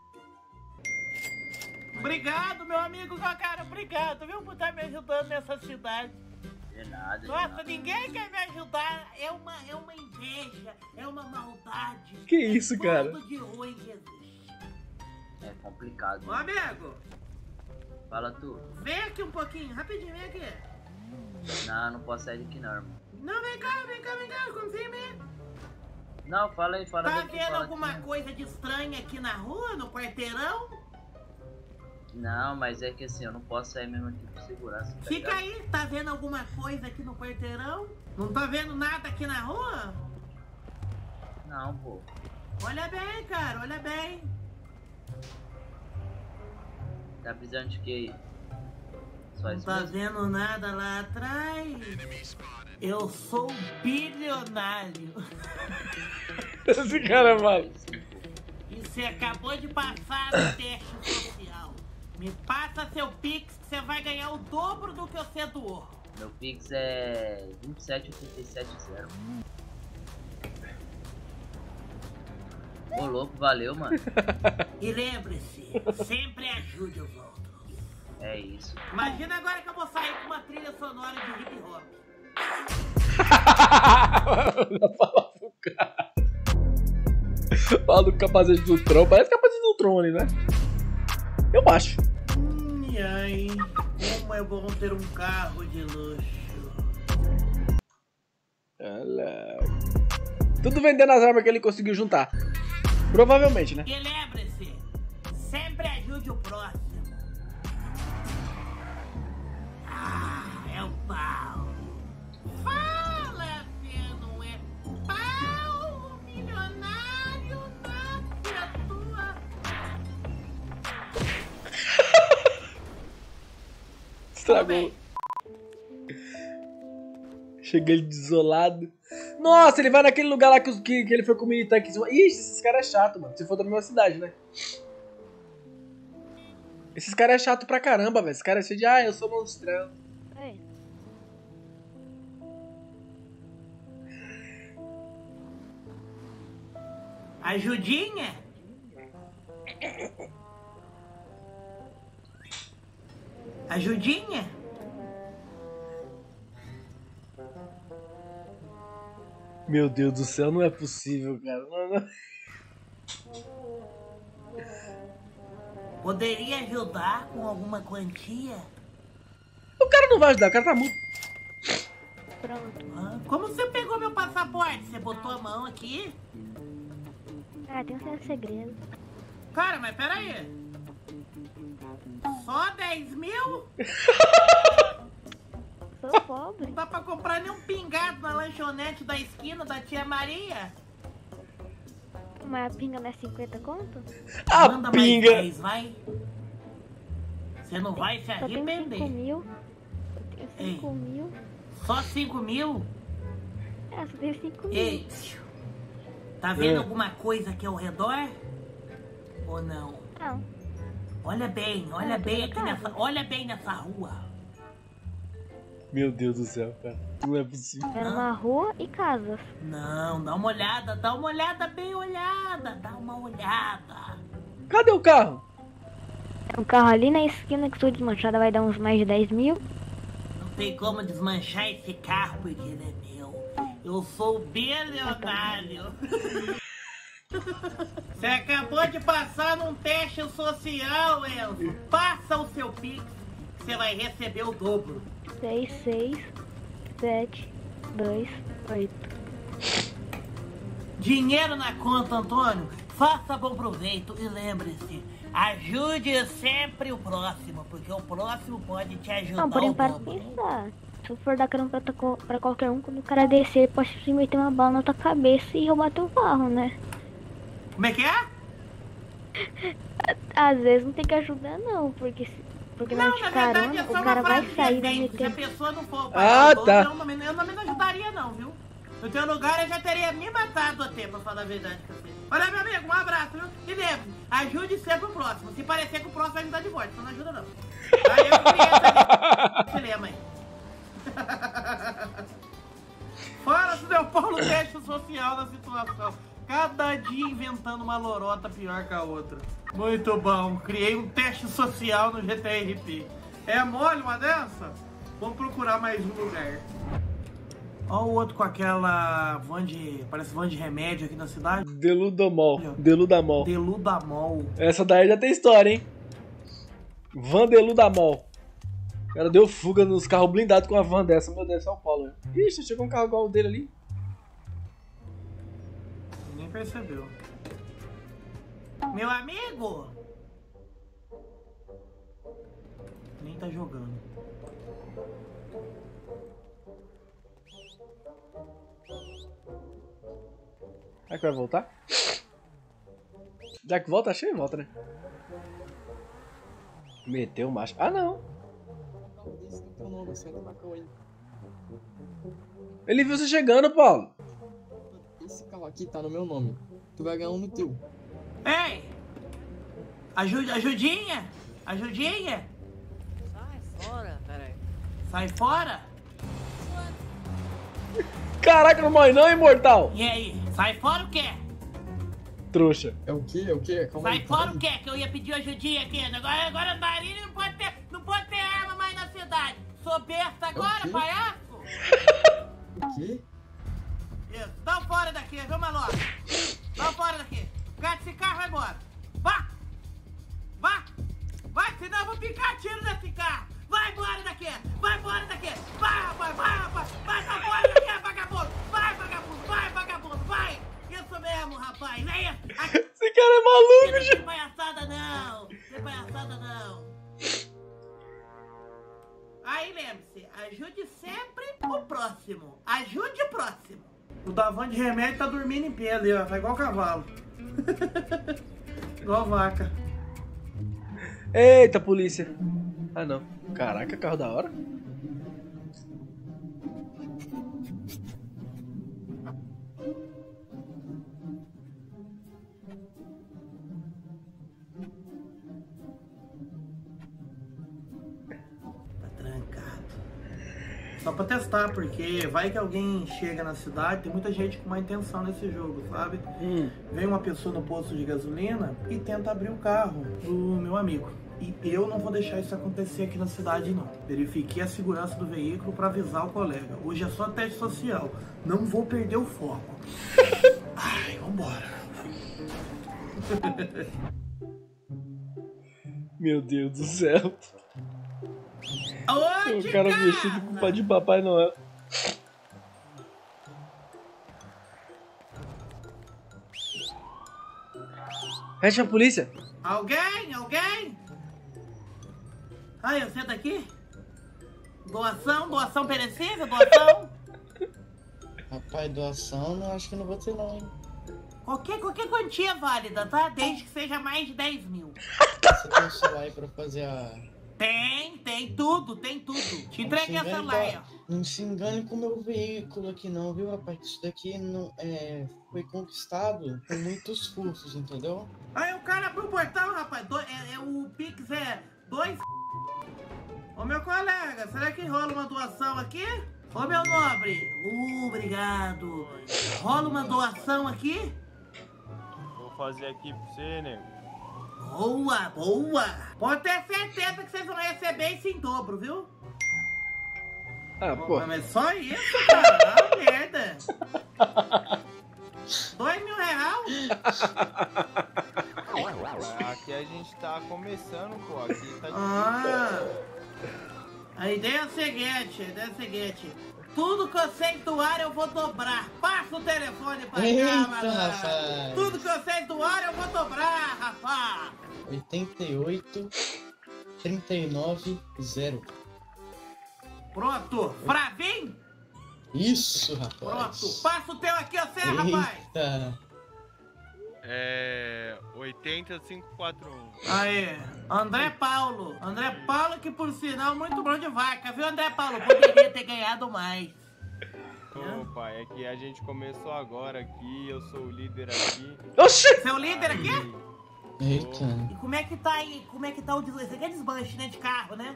Obrigado, meu amigo, cara, obrigado, viu, por estar me ajudando nessa cidade. De nada, de Nossa, nada. ninguém quer me ajudar. É uma, é uma inveja, é uma maldade. Que isso, cara? Tudo de ruim, Jesus. É complicado. Ô, amigo, Fala tu. vem aqui um pouquinho, rapidinho, vem aqui. Não, não posso sair daqui não, irmão. Não, vem cá, vem cá, vem cá, confia em mim. Não, fala aí, fala Tá daqui, vendo alguma aqui. coisa de estranha aqui na rua, no quarteirão? Não, mas é que assim, eu não posso sair mesmo aqui por segurança. tá Fica ligado? aí, tá vendo alguma coisa aqui no quarteirão? Não tá vendo nada aqui na rua? Não, pô. Olha bem, cara, olha bem. Tá precisando de quê Não tá vendo nada lá atrás? Eu sou bilionário. Esse cara é mal. E você acabou de passar no teste social. Me passa seu Pix que você vai ganhar o dobro do que você doou. Meu Pix é 27870. Ô louco, valeu, mano. E lembre-se, sempre ajude os outros. É isso. Imagina agora que eu vou sair com uma trilha sonora de hip hop. Fala pro cara. Fala do capacete do Tron. Parece capacete do Tron ali, né? Eu acho. Hum, e aí, como é bom ter um carro de luxo. Olha. Tudo vendendo as armas que ele conseguiu juntar. Provavelmente, né? E lembre-se, sempre ajude o próximo. Ah, é o pau. Fala, se não é pau, milionário nasce a tua. Estragou. Chega ele desolado. Nossa, ele vai naquele lugar lá que, os- que, que ele foi com o militar aqui. Ixi, esses caras é chato, mano. Se for da mesma cidade, né? Esses caras é chato pra caramba, velho. Esses caras é cheio de, ah, eu sou monstrão. Ajudinha? Ajudinha? Meu Deus do céu, não é possível, cara. Não, não. Poderia ajudar com alguma quantia? O cara não vai ajudar, o cara tá muito. Pronto. Ah, como você pegou meu passaporte? Você botou a mão aqui? Ah, tem um certo segredo. Cara, mas peraí. Só 10 mil? Sou pobre. Não dá pra comprar nem um pingado na lanchonete da esquina da tia Maria? Uma pinga não é 50 conto? A Manda pinga. mais 10, vai. Você não vai se Só tenho 5 arrepender. mil. Eu tenho Ei. 5 mil. Só 5 mil? É, só tenho 5 mil. Ei, tá vendo É. alguma coisa aqui ao redor? Ou não? Não. Olha bem, olha Ah, bem aqui nessa. Olha bem nessa rua. Meu Deus do céu, cara. Não é possível. É uma rua e casas. Não, dá uma olhada, dá uma olhada bem olhada, dá uma olhada. Cadê o carro? É um carro ali na esquina que sou desmanchada vai dar uns mais de 10 mil. Não tem como desmanchar esse carro porque ele é meu. Eu sou bilionário. Você acabou de passar num teste social, Enzo. Passa o seu Pix, você vai receber o dobro. 6, 6, 7, 2, 8. Dinheiro na conta, Antônio. Faça bom proveito e lembre-se, ajude sempre o próximo, porque o próximo pode te ajudar Não, porém, o para pensar. Se eu for dar carão pra, pra qualquer um, quando o cara descer, ele pode se meter uma bala na tua cabeça e roubar teu carro, né? Como é que é? Às vezes não tem que ajudar, não, porque, se, porque na Não, de na verdade é só o uma cara vai frase de sair vai efeito. Se a pessoa não for Ah, pagar o dobro, tá. eu, não, me- eu não me ajudaria não, viu? No teu lugar eu já teria me matado até, pra falar a verdade pra você. Olha, meu amigo, um abraço, viu? E lembre, ajude sempre o próximo. Se parecer que o próximo vai ajudar de volta, então não ajuda não. Aí eu queria esse lema aí. Fala se deu pau no teste social da situação. Cada dia inventando uma lorota pior que a outra. Muito bom, criei um teste social no GTRP. É mole uma dessa? Vamos procurar mais um lugar. Olha o outro com aquela van de. Parece van de remédio aqui na cidade. Deludamol. Deludamol. Deludamol. Essa daí já tem história, hein? Van Deludamol. O cara deu fuga nos carros blindados com uma van dessa. Meu Deus, São Paulo. né? Ixi, chegou um carro igual o dele ali. Percebeu. Meu amigo! Nem tá jogando. Será que vai voltar? Já que volta, achei que volta, né? Meteu o macho. Ah, não. Ele viu você chegando, Paulo. Esse carro aqui tá no meu nome. Tu vai ganhar um no teu. Ei! Ajude, ajudinha! Ajudinha? Sai fora, peraí. Sai fora? Caraca, não morre não, imortal! E aí? Sai fora o quê? Trouxa. É o quê? É o quê? Calma Sai aí. fora o quê? Que eu ia pedir ajudinha aqui. Agora, agora Marília não pode ter, não pode ter arma mais na cidade. Sou besta agora, quê? palhaço? O quê? Isso, dá fora daqui, viu, maluco? Dá fora daqui. Gata esse carro vai embora. Vá! Vá! Vai, senão eu vou picar tiro nesse carro. Vai embora daqui! Vai embora daqui! Vai, rapaz! Vai, rapaz! Vai, tá fora daqui, vagabundo! Vai, vagabundo! Vai, vagabundo! Vai! Isso mesmo, rapaz! Venha! Esse cara é maluco, gente! O Davan de remédio tá dormindo em pé ali, ó. Tá igual cavalo. igual vaca. Eita, polícia. Ah, não. Caraca, carro da hora. Só pra testar, porque vai que alguém chega na cidade, tem muita gente com má intenção nesse jogo, sabe? Vem uma pessoa no posto de gasolina e tenta abrir o carro do meu amigo. E eu não vou deixar isso acontecer aqui na cidade, não. Verifiquei a segurança do veículo pra avisar o colega. Hoje é só teste social. Não vou perder o foco. Ai, vambora. Meu Deus do céu. Onde, o cara vestido com pai de Papai Noel. Fecha a polícia. Alguém? Alguém? Ah, eu sento aqui? Doação? Doação perecível? Doação? Rapaz, doação, não acho que não vou ter não, hein? qualquer, qualquer quantia válida, tá? Desde que seja mais de 10 mil. Você tem um celular aí pra fazer a... Tem, tem tudo, tem tudo. Te entreguei a Não se engane celular aí, ó. com- Não se engane com o meu veículo aqui não, viu, rapaz? Isso daqui não, é, foi conquistado por muitos cursos, entendeu? Aí o cara abriu o portão, rapaz. Do- é, é o Pix é dois. Ô meu colega, será que rola uma doação aqui? Ô meu nobre, uh, obrigado. Rola uma doação aqui? Vou fazer aqui pra você, nego. Boa, boa. Pode ter certeza que vocês vão receber isso em dobro, viu? Ah, pô. Mas só isso, cara? Ah, merda. Dois mil reais? Aqui a gente tá começando, pô. Aqui tá Ah. A ideia é a seguinte, a ideia é a seguinte. Tudo que eu sei doar eu vou dobrar. Passa o telefone pra cá, Eita, malandro. rapaz. Tudo que eu sei doar eu vou dobrar, rapaz. 88 39 0. Pronto, Fravinho? Isso, rapaz. Pronto, passa o teu aqui, você, rapaz. É. 80541. Aí, André Paulo. André Paulo que por sinal muito bom de vaca, viu André Paulo? Poderia ter ganhado mais. Ô, pai, é que a gente começou agora aqui, eu sou o líder aqui. Oxi! Seu líder aqui? Eita. E como é que tá aí? Como é que tá o des... Esse aqui é desmanche, né, de carro, né?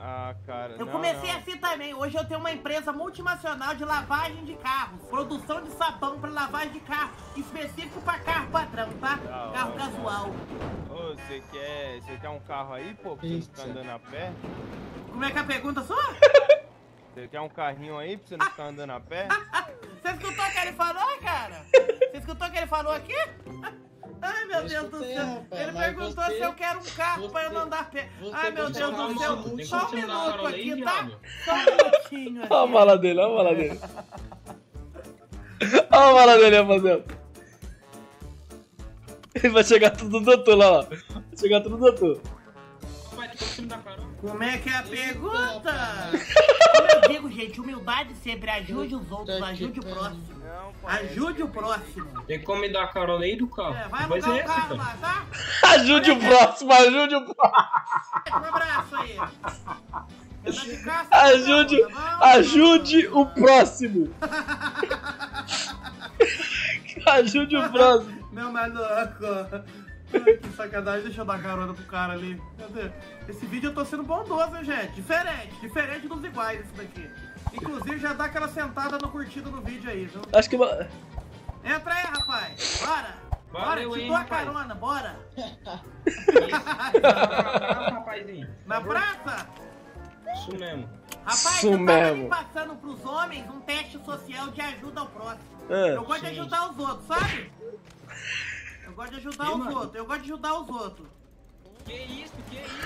Ah, cara. Eu não, comecei não. assim também. Hoje eu tenho uma empresa multinacional de lavagem de carros. Produção de sabão pra lavagem de carro. Específico pra carro padrão, tá? Da carro casual. Ô, você quer. Você quer um carro aí, pô, pra você não ficar andando a pé? Como é que é a pergunta sua? Você quer um carrinho aí pra você não ficar andando a pé? Você escutou o que ele falou, cara? Você escutou o que ele falou aqui? Ai, meu Eu Deus do céu. Ele perguntou você- se eu quero um carro pra eu não andar pé. Ai, meu Deus do céu. Só um minuto aqui, tá? Só um minutinho aqui. Olha a mala dele, olha a mala dele. Olha a mala dele, rapaziada. Ele vai chegar tudo no doutor lá, ó. Vai chegar tudo no doutor. Como é que é a pergunta? Como eu digo, gente, humildade sempre. Ajude os outros, ajude o próximo. Ajude o próximo. Tem como me dar a carona aí do carro? É, vai Mas alugar é o carro lá, tá? Ajude o próximo, ajude o próximo. Um abraço aí. De caça, Ajude, tá ajude o próximo. Ajude o próximo. Meu maluco. Que sacanagem, deixa eu dar carona pro cara ali. Cadê? Esse vídeo eu tô sendo bondoso, hein, gente? Diferente, diferente dos iguais esse daqui. Inclusive, já dá aquela sentada no curtido no vídeo aí, viu? Acho que. uma- Entra aí, rapaz. Bora. Bora, Valeu, te hein, dou a rapaz. carona, bora. rapazinho. Na praça? Isso mesmo. Rapaz, Isso eu tava ali mesmo. passando pros homens um teste social de ajuda ao próximo. Ah. eu gosto de Sim. ajudar os outros, sabe? Eu gosto de ajudar Que, os mano? outros, eu gosto de ajudar os outros. Que isso, que isso?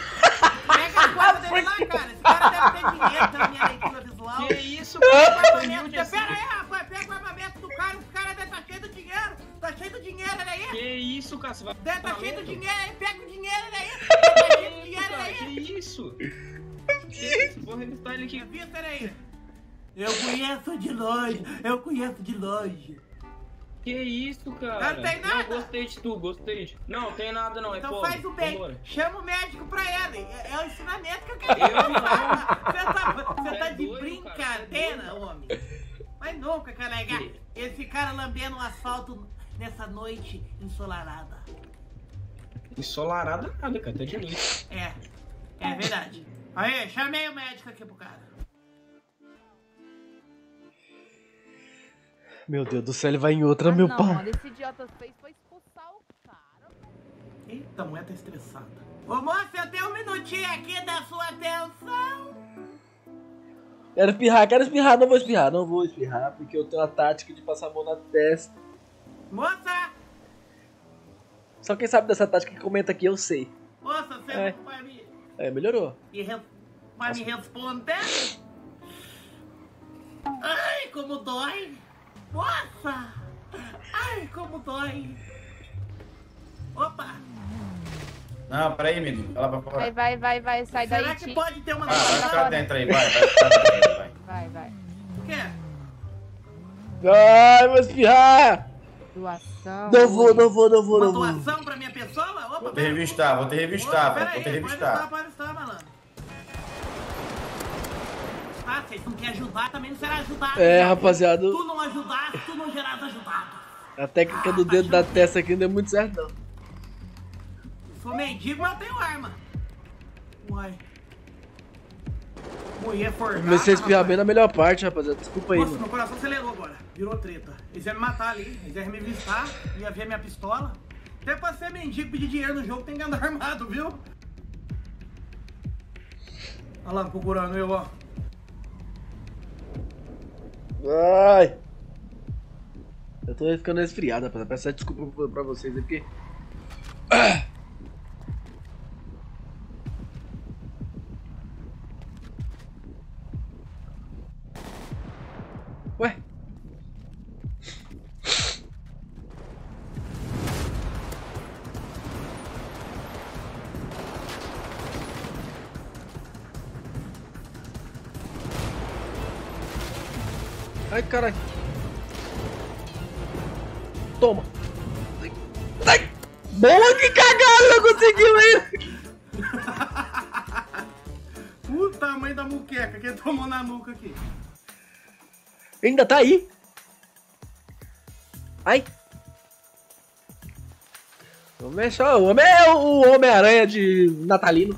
Pega as coisas dele lá, cara. Esse cara deve ter dinheiro pela minha leitura visual. Que isso, Pega o cara? Pera aí, rapaz. Pega o armamento do cara. Os caras devem estar cheios de dinheiro. Tá cheio de dinheiro, olha aí. Que isso, cara? Você vai Deve estar tá cheio de louco? dinheiro aí. Pega o dinheiro, olha aí. Deve tá cheio de dinheiro, olha Cara, aí. que isso? Que isso? Vou revistar ele aqui. Revista aí. Eu conheço de longe. Eu conheço de longe. Que isso, cara? Não tem nada. Não, gostei de tu, gostei de... Não, tem nada não, é Então pobre. faz o bem. Vambora. Chama o médico pra ela. É, é o ensinamento que eu quero Eu passar. Você tá, você tá é de doido, brincadeira, é homem. Mas nunca, colega. Esse cara lambendo o asfalto nessa noite ensolarada. Ensolarada nada, cara, tá de noite. É, é verdade. Aí, chamei o médico aqui pro cara. Meu Deus do céu, ele vai em outra, meu não, pai. mano, esse idiota fez foi expulsar o cara. Eita, a mulher tá estressada. Ô moça, eu tenho um minutinho aqui da sua atenção. Quero espirrar, quero espirrar, não vou espirrar, não vou espirrar, porque eu tenho a tática de passar a mão na testa. Moça, Só quem sabe dessa tática que comenta aqui, eu sei. moça, você É. vai me, É, melhorou. me, re- vai me responder? Ai, como dói. Moça, ai, como dói. Opa, Não, peraí, menino. Vai lá pra fora. Vai, vai, vai, vai, sai daí. será que Ti. pode ter uma Vai, vai doação? ficar dentro aí, vai, vai ficar dentro aí, vai. Vai, vai. O quê? Ai, vou espirrar! Doação. Não vou, não vou, não vou, Uma não vou. doação pra minha pessoa? Opa, Vou te revistar, vou te revistar, Opa, vou te aí, Pode estar, revistar. pode estar, Ah, vocês não querem ajudar, também não será ajudado. É, rapaziada. Tu não ajudasse, tu não gerás ajudado. A técnica do dedo da testa aqui não deu muito certo, não. Sou mendigo, mas tenho arma. Uai. Mulher forgada. Comecei a espirrar bem na melhor parte, rapaziada. Desculpa aí, Nossa, mano. meu coração acelerou agora. Virou treta. Eles iam me matar ali. Eles iam me vistar. Ia ver minha pistola. Até pra ser mendigo pedir dinheiro no jogo tem que andar armado, viu? Olha lá, procurando eu, ó. Ai! Eu tô ficando resfriado, rapaziada. Peço desculpa pra- vocês aí, porque. Ainda tá aí. Ai. O homem é, só- o homem é o Homem-Aranha de Natalino.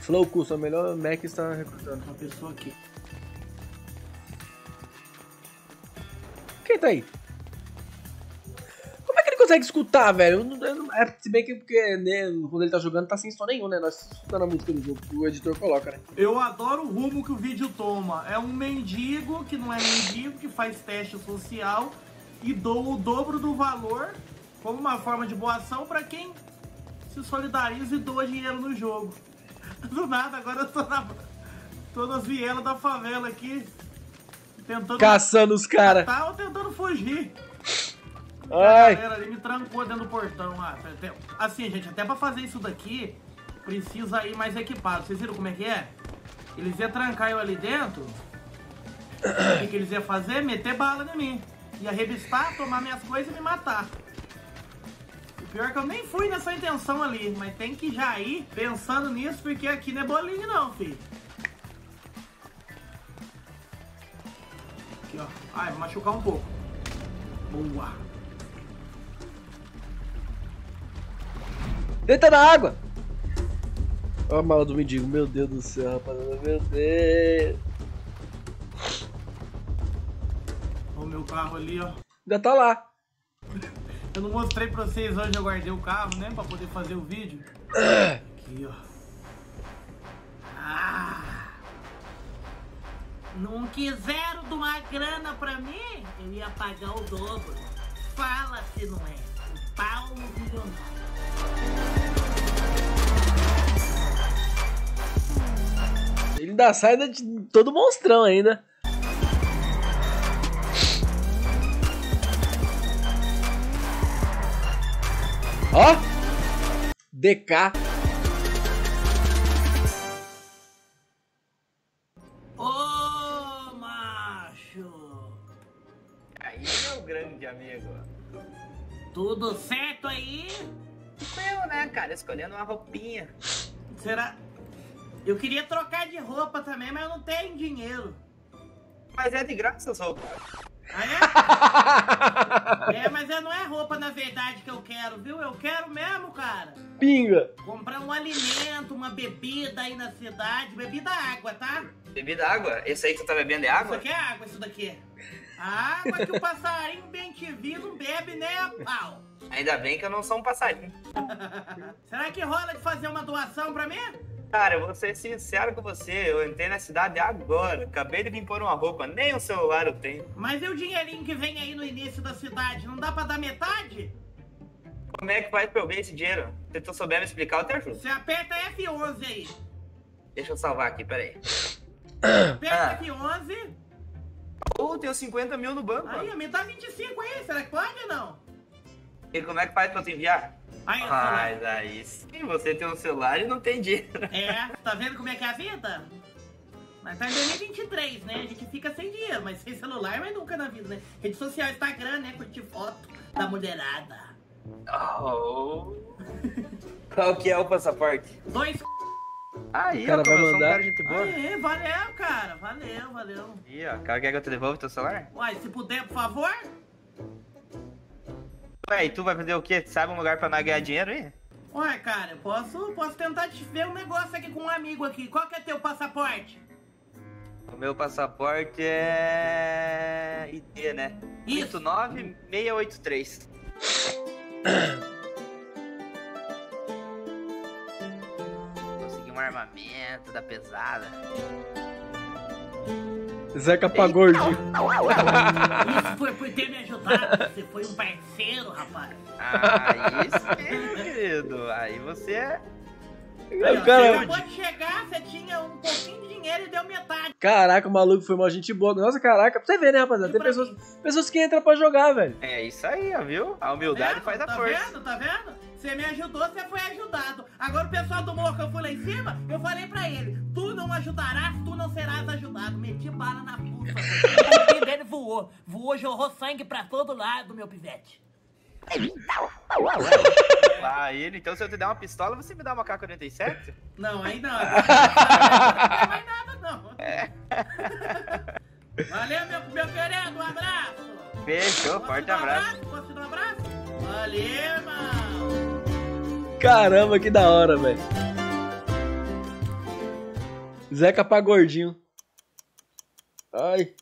Flow Curso, o melhor Mac está recrutando. Uma pessoa aqui. Quem tá aí? Consegue escutar, velho? É, se bem que porque, né, quando ele tá jogando tá sem som nenhum, né? Nós escutando a música do jogo que o editor coloca, né? Eu adoro o rumo que o vídeo toma. É um mendigo que não é mendigo, que faz teste social e doa o dobro do valor como uma forma de boa ação pra quem se solidariza e doa dinheiro no jogo. Do nada, agora eu tô, na, tô nas vielas da favela aqui. Tentando. Caçando os cara. Tá, ou tentando fugir. Ai. A galera ali me trancou dentro do portão. Ah, até- assim, gente, até pra fazer isso daqui, precisa ir mais equipado. Vocês viram como é que é? Eles iam trancar eu ali dentro. O que, que eles iam fazer? Meter bala em mim. Ia revistar, tomar minhas coisas e me matar. O pior é que eu nem fui nessa intenção ali, mas tem que já ir pensando nisso, porque aqui não é bolinho não, filho. Aqui, ó. Ai, vou machucar um pouco. Boa. Deita na água! Olha a mala do mendigo, meu Deus do céu, rapaziada, meu Deus. Olha o meu carro ali, ó. Ainda tá lá. Eu não mostrei pra vocês onde eu guardei o carro, né? Pra poder fazer o vídeo. Aqui, ó. Ah! Não quiseram de uma grana pra mim? Eu ia pagar o dobro. Fala se não é. Um Paulo milionário. Ele ainda sai de todo monstrão ainda. Ó! DK. Ô, macho! Aí, meu grande amigo. Tudo certo aí? Eu, né, cara, escolhendo uma roupinha. Será? Eu queria trocar de roupa também, mas eu não tenho dinheiro. Mas é de graça essa roupa. É, mas é- não é roupa na verdade que eu quero, viu? Eu quero mesmo, cara. Pinga. Comprar um alimento, uma bebida aí na cidade. Bebida água, tá? Bebida água? Esse aí que tu tá bebendo é Isso água? aqui é água, isso daqui. A água que o passarinho bem te viu não bebe a pau. Ainda bem que eu não sou um passarinho. Será que rola de fazer uma doação pra mim? Cara, eu vou ser sincero com você, eu entrei na cidade agora, acabei de vir pôr uma roupa, nem um celular eu tenho. Mas e o dinheirinho que vem aí no início da cidade? Não dá pra dar metade? Como é que faz pra eu ver esse dinheiro? Se tu souber me explicar, eu te ajudo. Você aperta F11 aí. Deixa eu salvar aqui, peraí. Aperta F11. Ou tenho 50 mil no banco. Aí, me dá 25 aí. Será que pode ou não? E como é que faz pra eu te enviar? Aí, Mas aí sim, você tem um celular e não tem dinheiro. É, tá vendo como é que é a vida? Mas tá em 2023, né? A gente fica sem dinheiro, mas sem celular, mas nunca na vida, né? Rede social, Instagram, né? Curtir foto da mulherada. Oh. Qual que é o passaporte? Dois. Aí, O cara ó, vai eu sou um mandar. cara de gente boa. Aí, valeu, cara. Valeu, valeu. Ih, ó, cara quer que eu te devolva teu celular? Uai, se puder, por favor. Ué, e tu vai fazer o quê? Sabe um lugar pra nós ganhar dinheiro aí? Uai, cara, eu posso, posso tentar te ver um negócio aqui com um amigo aqui. Qual que é teu passaporte? O meu passaporte é. ID, né? Isso. 89683. Consegui um armamento da pesada. Zeca Pagordinho. Isso foi por ter me ajudado. Você foi um parceiro, rapaz. Aí sim, querido. Aí você é. Aí, ó, O cara- Você acabou de chegar, você tinha um pouquinho de dinheiro e deu metade. Caraca, o maluco foi uma gente boa. Nossa, caraca, pra você ver, né, rapaziada? Tem pessoas, pessoas que entram pra jogar, velho. É isso aí, viu? A humildade faz a tá força. vendo? Tá vendo? Você me ajudou, você foi ajudado. Agora o pessoal do morro que eu fui lá em cima, eu falei pra ele: Tu não ajudarás, tu não serás ajudado. Meti bala na fuça. o dele voou. Voou, jorrou sangue pra todo lado, meu pivete. Ah, ele, então se eu te der uma pistola, você me dá uma K-47? Não, aí não. Não tem mais nada, não. É. Valeu, meu, meu querido. Um abraço. Fechou, forte abraço. Posso te dar um abraço? Valeu, irmão. Caramba, que da hora, velho. Zeca Pagordinho. Ai,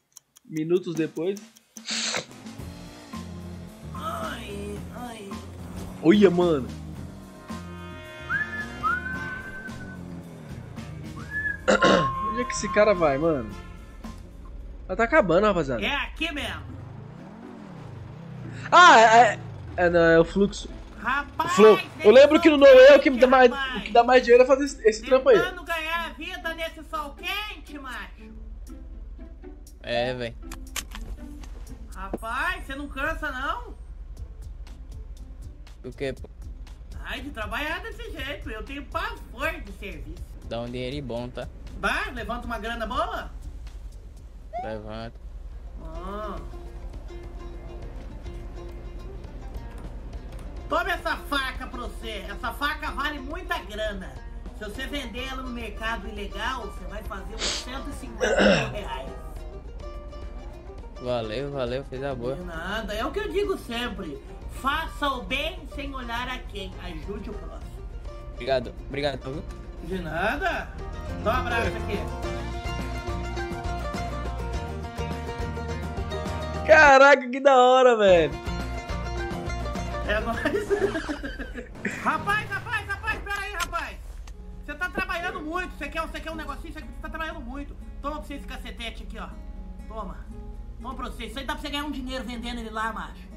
minutos depois. Olha, mano. Onde é que esse cara vai, mano? Ela tá acabando, rapaziada. É aqui mesmo. Ah, é, é, é, não, é o fluxo. Rapaz, O flow. Eu lembro que no No Way é o que dá mais, o que dá mais dinheiro é fazer esse, esse trampo aí. tentando ganhar a vida nesse sol quente, macho. É, velho. Rapaz, você não cansa, não? O que? pô? Ai, de trabalhar desse jeito. Eu tenho pavor de serviço. Dá um dinheiro bom, tá? Vai, levanta uma grana boa? Levanta. Ah. Tome essa faca pra você. Essa faca vale muita grana. Se você vender ela no mercado ilegal, você vai fazer uns 150 mil reais. Valeu, valeu, fez a boa. Nada, é o que eu digo sempre. Faça o bem sem olhar a quem. Ajude o próximo. Obrigado, obrigado, viu? De nada. Dá um abraço aqui. Caraca, que da hora, velho. É nóis. rapaz, rapaz, rapaz, pera aí, rapaz. Você tá trabalhando muito. Você quer, você quer um negocinho? Você tá trabalhando muito. Toma pra você esse cacetete aqui, ó. Toma. Toma pra você. Isso aí dá pra você ganhar um dinheiro vendendo ele lá, macho.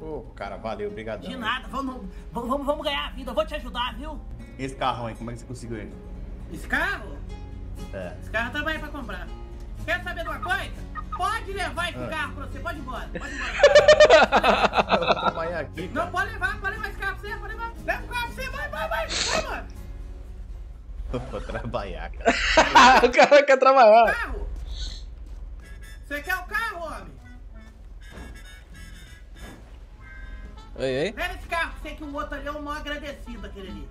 Pô, cara, valeu, obrigado. De nada. Vamos, vamos, vamos, ganhar a vida. Eu vou te ajudar, viu? Esse carrão aí, como é que você conseguiu ele? Esse carro? É. Esse carro eu trabalhei pra comprar. Quer saber de uma coisa? Pode levar esse Ah. carro pra você. Pode ir embora. Pode ir embora. Eu vou trabalhar aqui, cara. Não, pode levar. Pode levar esse carro pra você. Pode levar. Leva o carro pra você. Vai, vai, vai. Vai, mano. Eu vou trabalhar, cara. o cara quer trabalhar. Carro. Você quer o carro, homem? Oi, oi. Pega esse carro, você que o outro ali é um mal agradecido, aquele ali.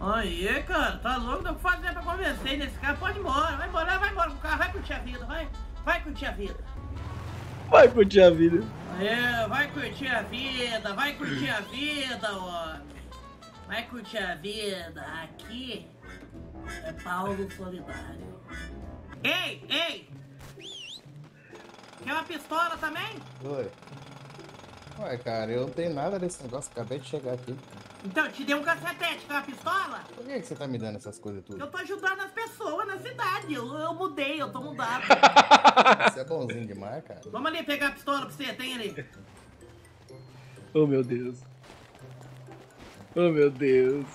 Aí, cara, tá louco? Pra fazer pra convencer nesse carro. Pode ir embora, vai embora, vai embora com o carro, vai curtir a vida, vai. Vai curtir a vida. Vai curtir a vida. É, vai curtir a vida, vai curtir a vida, homem. Vai curtir a vida. Aqui é Paulo Solidário. Ei, ei! Quer uma pistola também? Oi. Ué, cara, eu não tenho nada desse negócio, acabei de chegar aqui. Então, te dei um cacetete, quer uma pistola? Por que, que você tá me dando essas coisas tudo? Eu tô ajudando as pessoas na cidade. Eu, eu mudei, eu tô mudado. Você é bonzinho demais, cara. Vamos ali pegar a pistola pra você, tem ali. Oh, meu Deus. Oh, meu Deus.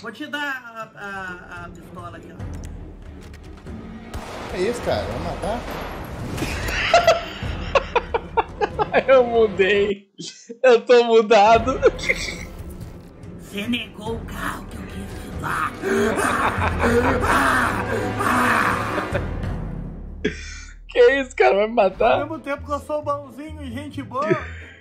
Vou te dar a, a, a pistola aqui, ó. É isso, cara, vai matar? Eu mudei. Eu tô mudado. Você negou o carro que eu quis te dar. Que isso, cara? Vai me Ao matar? mesmo tempo que eu sou bonzinho e gente boa,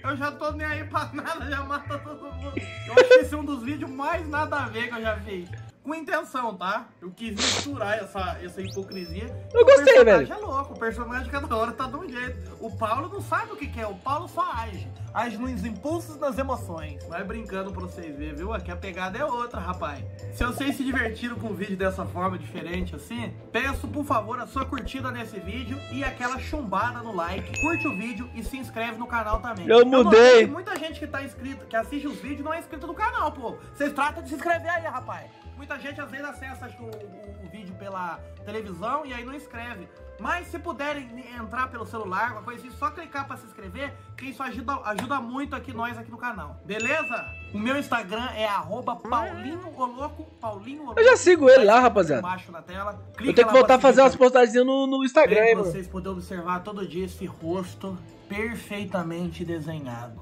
eu já tô nem aí pra nada, já mata todo mundo. Eu acho que esse é um dos vídeos mais nada a ver que eu já fiz. Com intenção, tá? Eu quis misturar essa, essa hipocrisia. Eu O gostei, personagem velho. é louco, o personagem cada hora tá de um jeito. O Paulo não sabe o que, que é, o Paulo só age. Age nos impulsos, nas emoções. Vai brincando pra vocês verem, viu? Aqui a pegada é outra, rapaz. Se vocês se divertiram com o vídeo dessa forma diferente assim, peço por favor a sua curtida nesse vídeo e aquela chumbada no like. Curte o vídeo e se inscreve no canal também. Eu notei mudei. muita gente que tá inscrito, que assiste os vídeos, não é inscrito no canal, pô. Vocês tratam de se inscrever aí, rapaz. Muita gente às vezes acessa acho o, o- o vídeo pela televisão e aí não inscreve. Mas se puderem entrar pelo celular, uma coisa assim, só clicar pra se inscrever, que isso ajuda, ajuda muito aqui nós aqui no canal. Beleza? O meu Instagram é arroba Paulinho Oloco, Paulinho Oloco. Eu já sigo ele lá, rapaziada. Embaixo na tela. Eu Clica tenho lá que voltar a fazer umas postagens no, no Instagram, Pra vocês poderem observar todo dia esse rosto perfeitamente desenhado.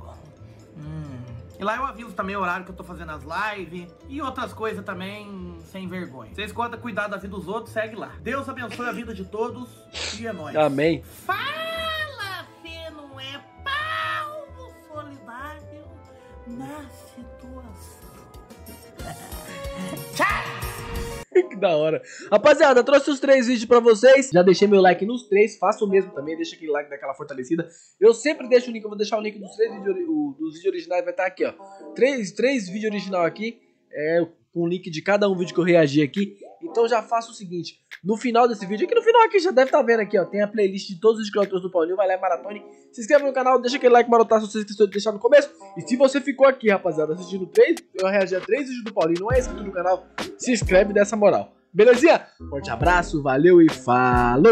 Hum. E lá eu aviso também o horário que eu tô fazendo as lives e outras coisas também sem vergonha. Vocês contam cuidar da vida dos outros, segue lá. Deus abençoe a vida de todos e é nóis. Amém. Fala, Fê, não é Paulo Solidário na situação. que da hora. Rapaziada, trouxe os três vídeos pra vocês. Já deixei meu like nos três. Faça o mesmo também. Deixa aquele like daquela fortalecida. Eu sempre deixo o link. Eu vou deixar o link dos três vídeos, dos vídeos originais. Vai estar aqui, ó. Três, três vídeos original aqui. É, com o link de cada um vídeo que eu reagi aqui. Então já faça o seguinte. No final desse vídeo, aqui no final aqui, já deve estar vendo aqui, ó. Tem a playlist de todos os criadores do Paulinho. Vai lá e maratone. Se inscreve no canal, deixa aquele like marotar se você esqueceu de deixar no começo. E se você ficou aqui, rapaziada, assistindo três, eu reagi a três vídeos do Paulinho, não é inscrito no canal, se inscreve dessa moral. Belezinha? Forte abraço, valeu e falou!